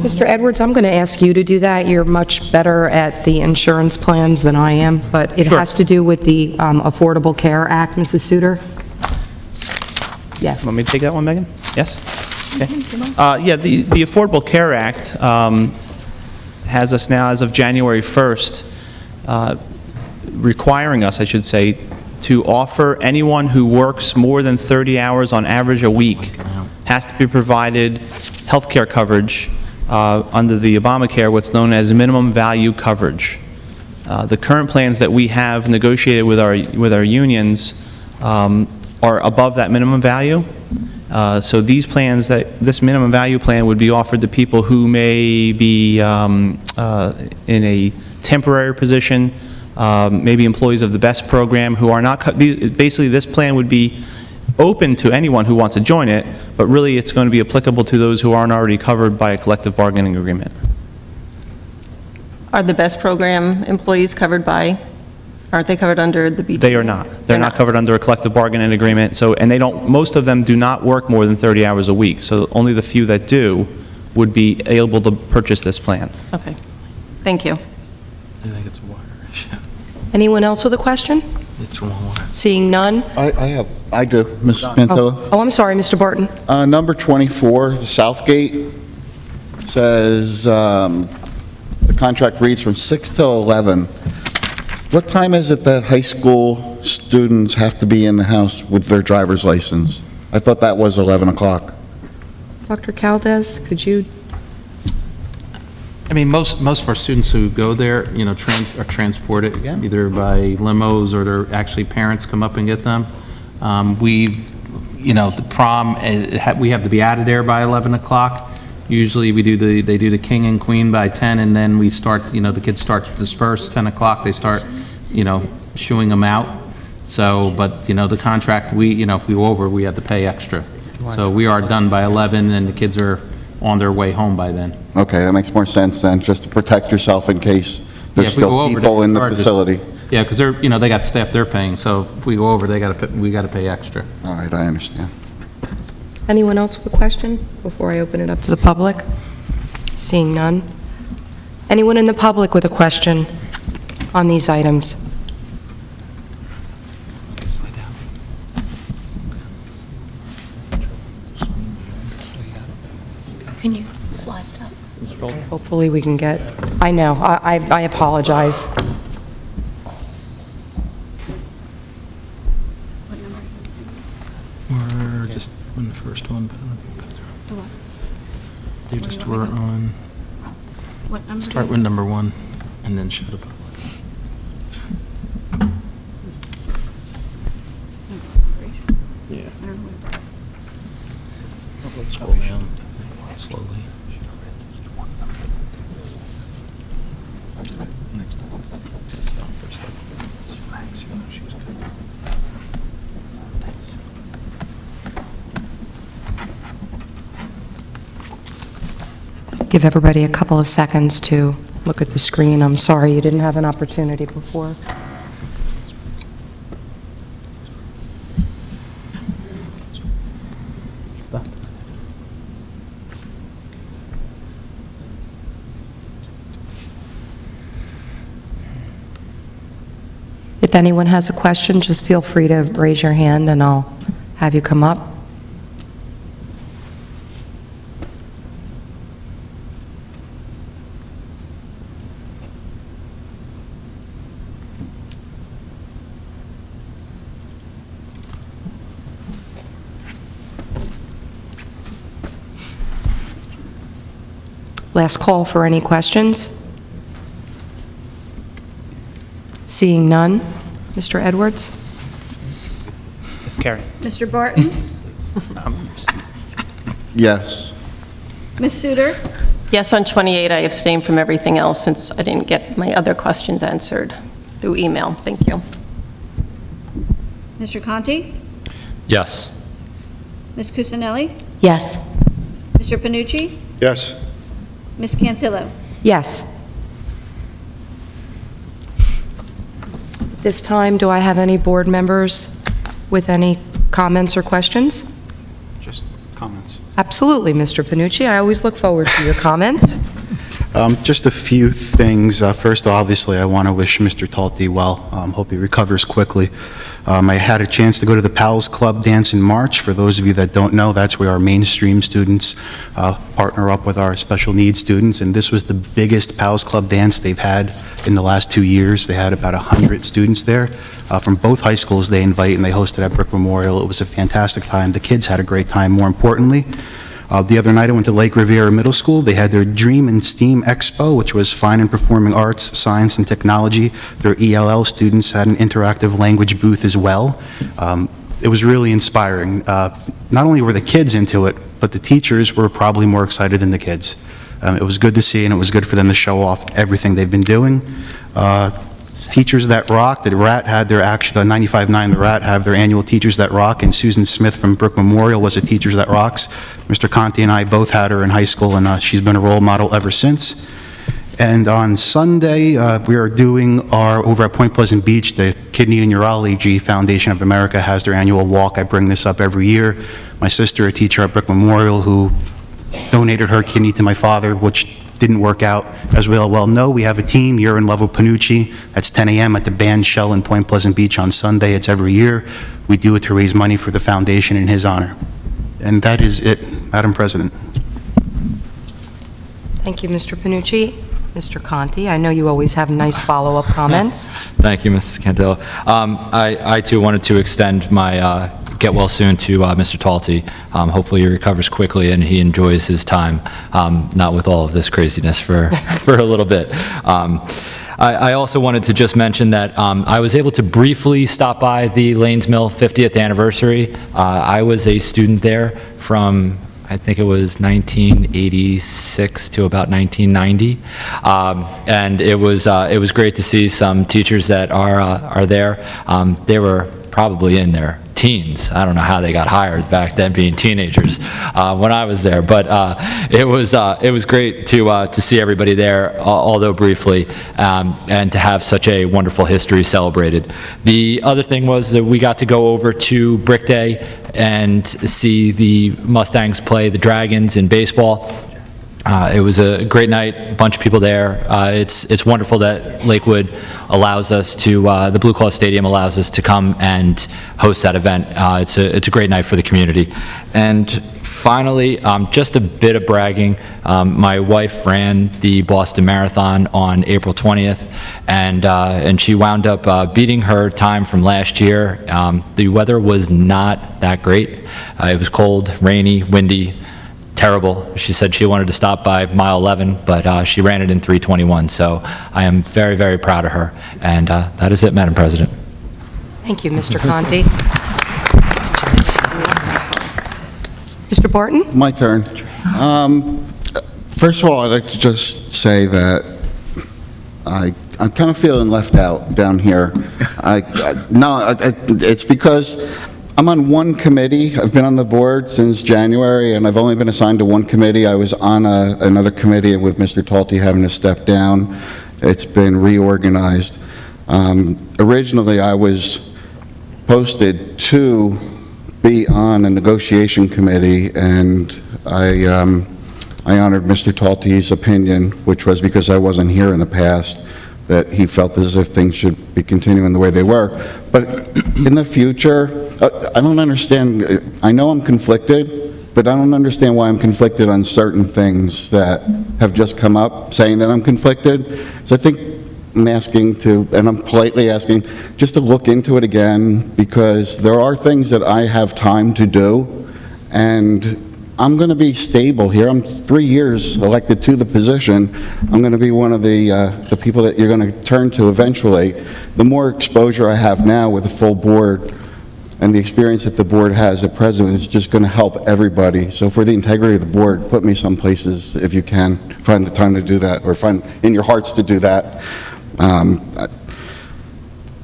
plan. Mr. Edwards, I'm going to ask you to do that. You're much better at the insurance plans than I am, but it Sure. has to do with the um, Affordable Care Act, Mrs. Suter? Yes. Want me to take that one, Megan? Yes? Okay. Uh, Yeah, the the Affordable Care Act um, has us now, as of January 1st, uh, requiring us, I should say, to offer anyone who works more than 30 hours on average a week, has to be provided health care coverage uh, under the Obamacare, what's known as minimum value coverage. Uh, The current plans that we have negotiated with our, with our unions um, are above that minimum value. Uh, So these plans, that, this minimum value plan would be offered to people who may be um, uh, in a temporary position, um, maybe employees of the BEST program who are not, these- basically, this plan would be open to anyone who wants to join it, but really, it's going to be applicable to those who aren't already covered by a collective bargaining agreement. Are the BEST program employees covered by, aren't they covered under the BTA? They are not. They're not covered under a collective bargaining agreement, so, and they don't, most of them do not work more than 30 hours a week, so only the few that do would be able to purchase this plan. Okay, thank you. I think it's a water issue. Anyone else with a question? It's wrong. Seeing none? I, I have, I do, Mrs. Cantillo. Oh, I'm sorry, Mr. Barton. Uh, number 24, the Southgate, says, um, the contract reads from 6 till 11. What time is it that high school students have to be in the house with their driver's license? I thought that was 11 o'clock. Dr. Caldas, could you, I mean, most, most of our students who go there, you know, trans, are transported either by limos or their, actually parents come up and get them. Um, we, you know, the prom, eh, ha- we have to be out of there by 11 o'clock. Usually we do the, they do the king and queen by 10 and then we start, you know, the kids start to disperse, 10 o'clock, they start, you know, shooing them out. So, but, you know, the contract, we, you know, if we go over, we have to pay extra. So we are done by 11 and the kids are on their way home by then. Okay, that makes more sense then, just to protect yourself in case Yeah, there's if we go still over, people they in the charge us- facility. Yeah, because they're, you know, they got staff they're paying, so if we go over, they got to, we got to pay extra. All right, I understand. Anyone else with a question before I open it up to the public? Seeing none. Anyone in the public with a question on these items? Can you slide it up? Hopefully we can get, I know, I I I apologize. We're just on the first one, but I don't think we'll. They just were on, What number? start with number one, and then show the public. Yeah. Scroll down slowly. Give everybody a couple of seconds to look at the screen. I'm sorry you didn't have an opportunity before. If anyone has a question, just feel free to raise your hand and I'll have you come up. Last call for any questions? Seeing none. Mr. Edwards? Ms. Carey? Mr. Barton? Yes. Ms. Suter? Yes, on 28, I abstain from everything else since I didn't get my other questions answered through email. Thank you. Mr. Conti? Yes. Ms. Cusinelli? Yes. Mr. Panucci? Yes. Ms. Cantillo? Yes. This time, do I have any board members with any comments or questions? Just comments. Absolutely, Mr. Panucci. I always look forward to your comments. Um, Just a few things. Uh, First, obviously, I want to wish Mr. Talty well. Um, Hope he recovers quickly. Um, I had a chance to go to the Pals Club dance in March. For those of you that don't know, that's where our mainstream students uh, partner up with our special needs students, and this was the biggest Pals Club dance they've had in the last two years. They had about 100 students there uh, from both high schools they invite, and they hosted at Brick Memorial. It was a fantastic time. The kids had a great time, more importantly. Uh, The other night, I went to Lake Riviera Middle School. They had their Dream and STEAM Expo, which was fine and performing arts, science, and technology. Their ELL students had an interactive language booth as well. Um, It was really inspiring. Uh, Not only were the kids into it, but the teachers were probably more excited than the kids. Um, It was good to see, and it was good for them to show off everything they've been doing. Uh, Teachers That Rock, the Rat had their action, the 95.9 The Rat have their annual Teachers That Rock, and Susan Smith from Brick Memorial was a Teachers That Rocks. Mr. Conti and I both had her in high school, and uh, she's been a role model ever since. And on Sunday, uh, we are doing our, over at Point Pleasant Beach, the Kidney and Urology Foundation of America has their annual walk. I bring this up every year. My sister, a teacher at Brick Memorial, who donated her kidney to my father, which didn't work out. As we all well know, we have a team, You're in Love with Panucci. That's 10 a.m. at the Band Shell in Point Pleasant Beach on Sunday. It's every year. We do it to raise money for the foundation in his honor. And that is it, Madam President. Thank you, Mr. Panucci. Mr. Conti, I know you always have nice follow-up comments. Thank you, Mrs. Cantillo. Um, I I too wanted to extend my uh, get well soon to uh, Mr. Talty. Um, Hopefully he recovers quickly and he enjoys his time, um, not with all of this craziness for, for a little bit. Um, I I also wanted to just mention that um, I was able to briefly stop by the Lanes Mill 50th anniversary. Uh, I was a student there from, I think it was 1986 to about 1990. Um, And it was, uh, it was great to see some teachers that are, uh, are there. Um, They were probably in their teens. I don't know how they got hired back then, being teenagers, uh, when I was there. But uh, it was, uh, it was great to, uh, to see everybody there, al- although briefly, um, and to have such a wonderful history celebrated. The other thing was that we got to go over to Brick Day and see the Mustangs play the Dragons in baseball. Uh, It was a great night, a bunch of people there. Uh, It's, it's wonderful that Lakewood allows us to, uh, the BlueClaws Stadium allows us to come and host that event. Uh, It's a, it's a great night for the community. And finally, um, just a bit of bragging, um, my wife ran the Boston Marathon on April 20th, and, uh, and she wound up uh, beating her time from last year. Um, The weather was not that great. It was cold, rainy, windy, terrible. She said she wanted to stop by mile 11, but uh, she ran it in 321. So I am very, very proud of her. And uh, that is it, Madam President. Thank you, Mr. Conti. Mr. Barton? My turn. Um, First of all, I'd like to just say that I, I'm kind of feeling left out down here. I, I- no, I- I- it's because I'm on one committee. I've been on the board since January, and I've only been assigned to one committee. I was on a- another committee with Mr. Talty having to step down. It's been reorganized. Um, Originally, I was posted to be on a negotiation committee, and I, um, I honored Mr. Talty's opinion, which was because I wasn't here in the past, that he felt as if things should be continuing the way they were. But in the future, uh, I don't understand, I know I'm conflicted, but I don't understand why I'm conflicted on certain things that have just come up, saying that I'm conflicted. So I think I'm asking to, and I'm politely asking, just to look into it again, because there are things that I have time to do, and I'm going to be stable here. I'm three years elected to the position. I'm going to be one of the, uh, the people that you're going to turn to eventually. The more exposure I have now with a full board, and the experience that the board has at present is just going to help everybody. So for the integrity of the board, put me some places if you can, find the time to do that, or find in your hearts to do that. Um, I-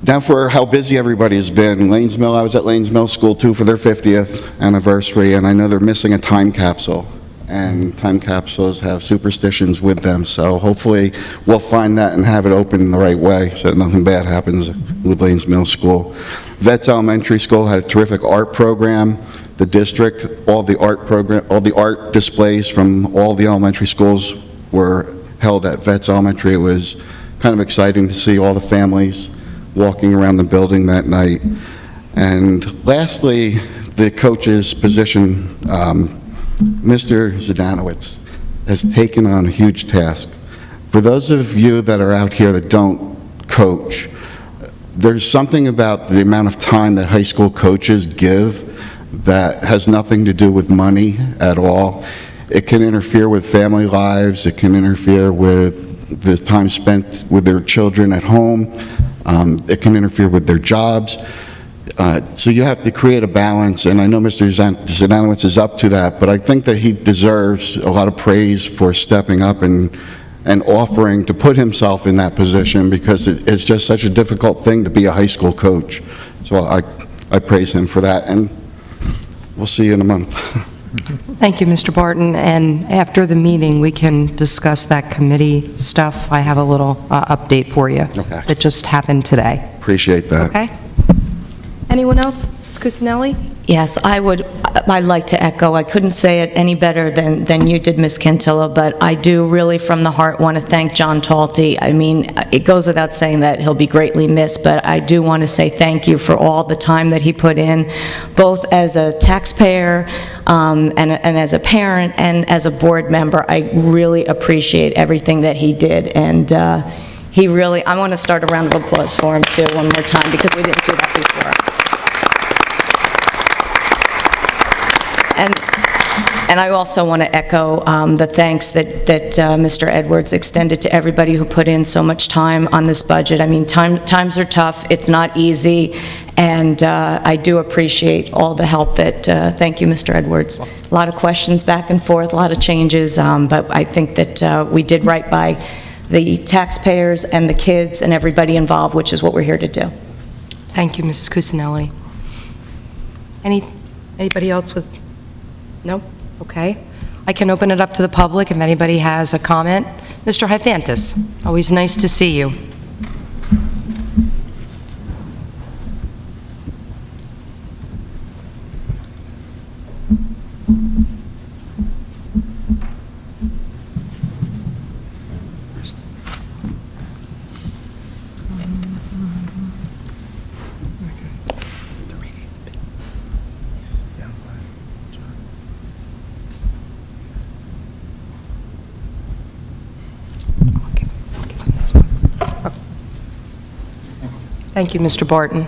Now for how busy everybody has been. Lanes Mill, I was at Lanes Mill School too for their 50th anniversary, and I know they're missing a time capsule. And time capsules have superstitions with them, so hopefully we'll find that and have it open in the right way so that nothing bad happens with Lanes Mill School. Vets Elementary School had a terrific art program. The district, all the art program, all the art displays from all the elementary schools were held at Vets Elementary. It was kind of exciting to see all the families walking around the building that night. And lastly, the coach's position, um, Mr. Zdanowitz has taken on a huge task. For those of you that are out here that don't coach, there's something about the amount of time that high school coaches give that has nothing to do with money at all. It can interfere with family lives, it can interfere with the time spent with their children at home, um, it can interfere with their jobs. Uh, So you have to create a balance, and I know Mr. Zan- is up to that, but I think that he deserves a lot of praise for stepping up and, and offering to put himself in that position, because it- it's just such a difficult thing to be a high school coach. So I, I praise him for that, and we'll see you in a month. Thank you, Mr. Barton, and after the meeting, we can discuss that committee stuff. I have a little uh, update for you that just happened today. Appreciate that. Okay? Anyone else? Mrs. Cusinelli? Yes, I would, I'd like to echo, I couldn't say it any better than, than you did, Ms. Cantillo, but I do really from the heart want to thank John Talty. I mean, it goes without saying that he'll be greatly missed, but I do want to say thank you for all the time that he put in, both as a taxpayer um, and, and as a parent and as a board member. I really appreciate everything that he did, and uh, he really, I want to start a round of applause for him too, one more time, because we didn't do that before. And, and I also want to echo um, the thanks that, that uh, Mr. Edwards extended to everybody who put in so much time on this budget. I mean, time, times are tough, it's not easy, and uh, I do appreciate all the help that, uh, thank you, Mr. Edwards. A lot of questions back and forth, a lot of changes, um, but I think that uh, we did right by the taxpayers and the kids and everybody involved, which is what we're here to do. Thank you, Mrs. Cusinelli. Any, anybody else with, no? Okay. I can open it up to the public if anybody has a comment. Mr. Hyphantis, always nice to see you. Thank you, Mr. Barton.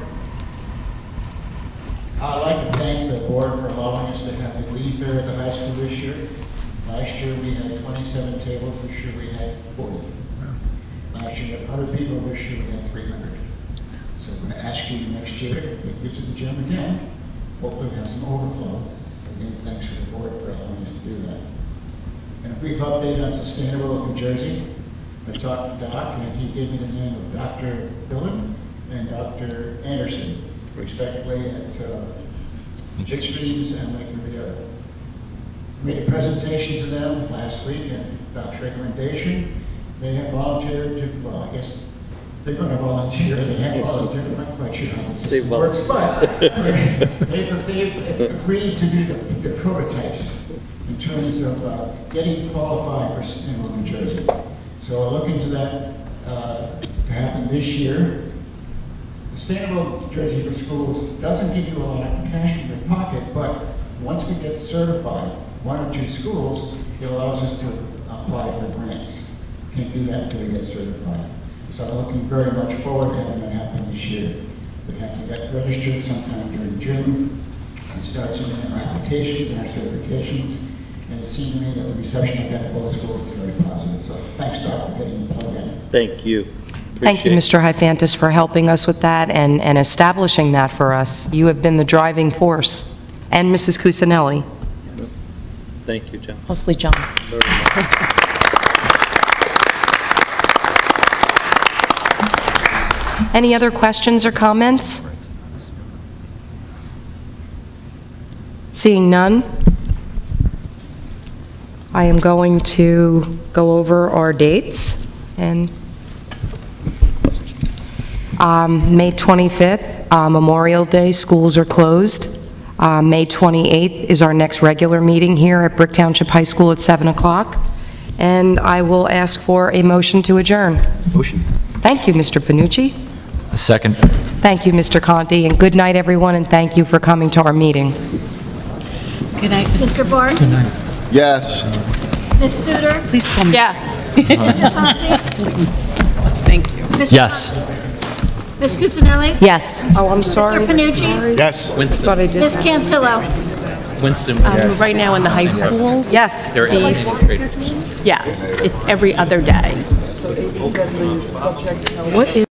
I'd like to thank the board for allowing us to have the weed fair at the high school this year. Last year, we had 27 tables, this year we had 40. Last year, we had 100 people, this year we had 300. So I'm going to ask you next year, if you get to the gym again, hopefully we have some overflow. Again, thanks to the board for allowing us to do that. And a brief update on Sustainable New Jersey. I talked to Doc, and he gave me the name of Dr. Dillon and Dr. Anderson, respectively, at uh, Streams and Lake Riviera. Made a presentation to them last week, and Doc's recommendation, they have volunteered to, well, I guess they're going to volunteer, they have volunteered, I'm not quite sure how the system works, but they've, they've agreed to do the, the prototypes in terms of uh, getting qualified for Sustainable New Jersey. So we're looking to that uh, to happen this year. Sustainable Jersey for Schools doesn't give you a lot of cash in your pocket, but once we get certified, one or two schools, it allows us to apply for grants. Can't do that until we get certified. So I'm looking very much forward to having that happen this year. We have to get registered sometime during June and start submitting our applications and our certifications. And it seemed to me that the reception of that at both schools is very positive. So thanks, Doc, for getting the plug in. Thank you. Thank you, Mr. Hyphantis, for helping us with that and, and establishing that for us. You have been the driving force. And Mrs. Cusinelli, Thank you, John. mostly John. Any other questions or comments? Seeing none, I am going to go over our dates, and um, May 25th, uh, Memorial Day, schools are closed. Uh, May 28th is our next regular meeting here at Brick Township High School at 7 o'clock, and I will ask for a motion to adjourn. Motion. Thank you, Mr. Panucci. A second. Thank you, Mr. Conti, and good night, everyone, and thank you for coming to our meeting. Good night, Mr. Barnes. Good night. Yes. Ms. Suter? Please call me. Yes. Mr. Conti? Thank you. Mr. Yes. Ms. Cusinelli? Yes. Oh, I'm sorry. Mr. Panucci? Yes. Thought I did Ms. that. Cantillo? Winston. Um, Right now in the high schools? Yes. They're the- elementary graders. Yes, it's every other day. What is?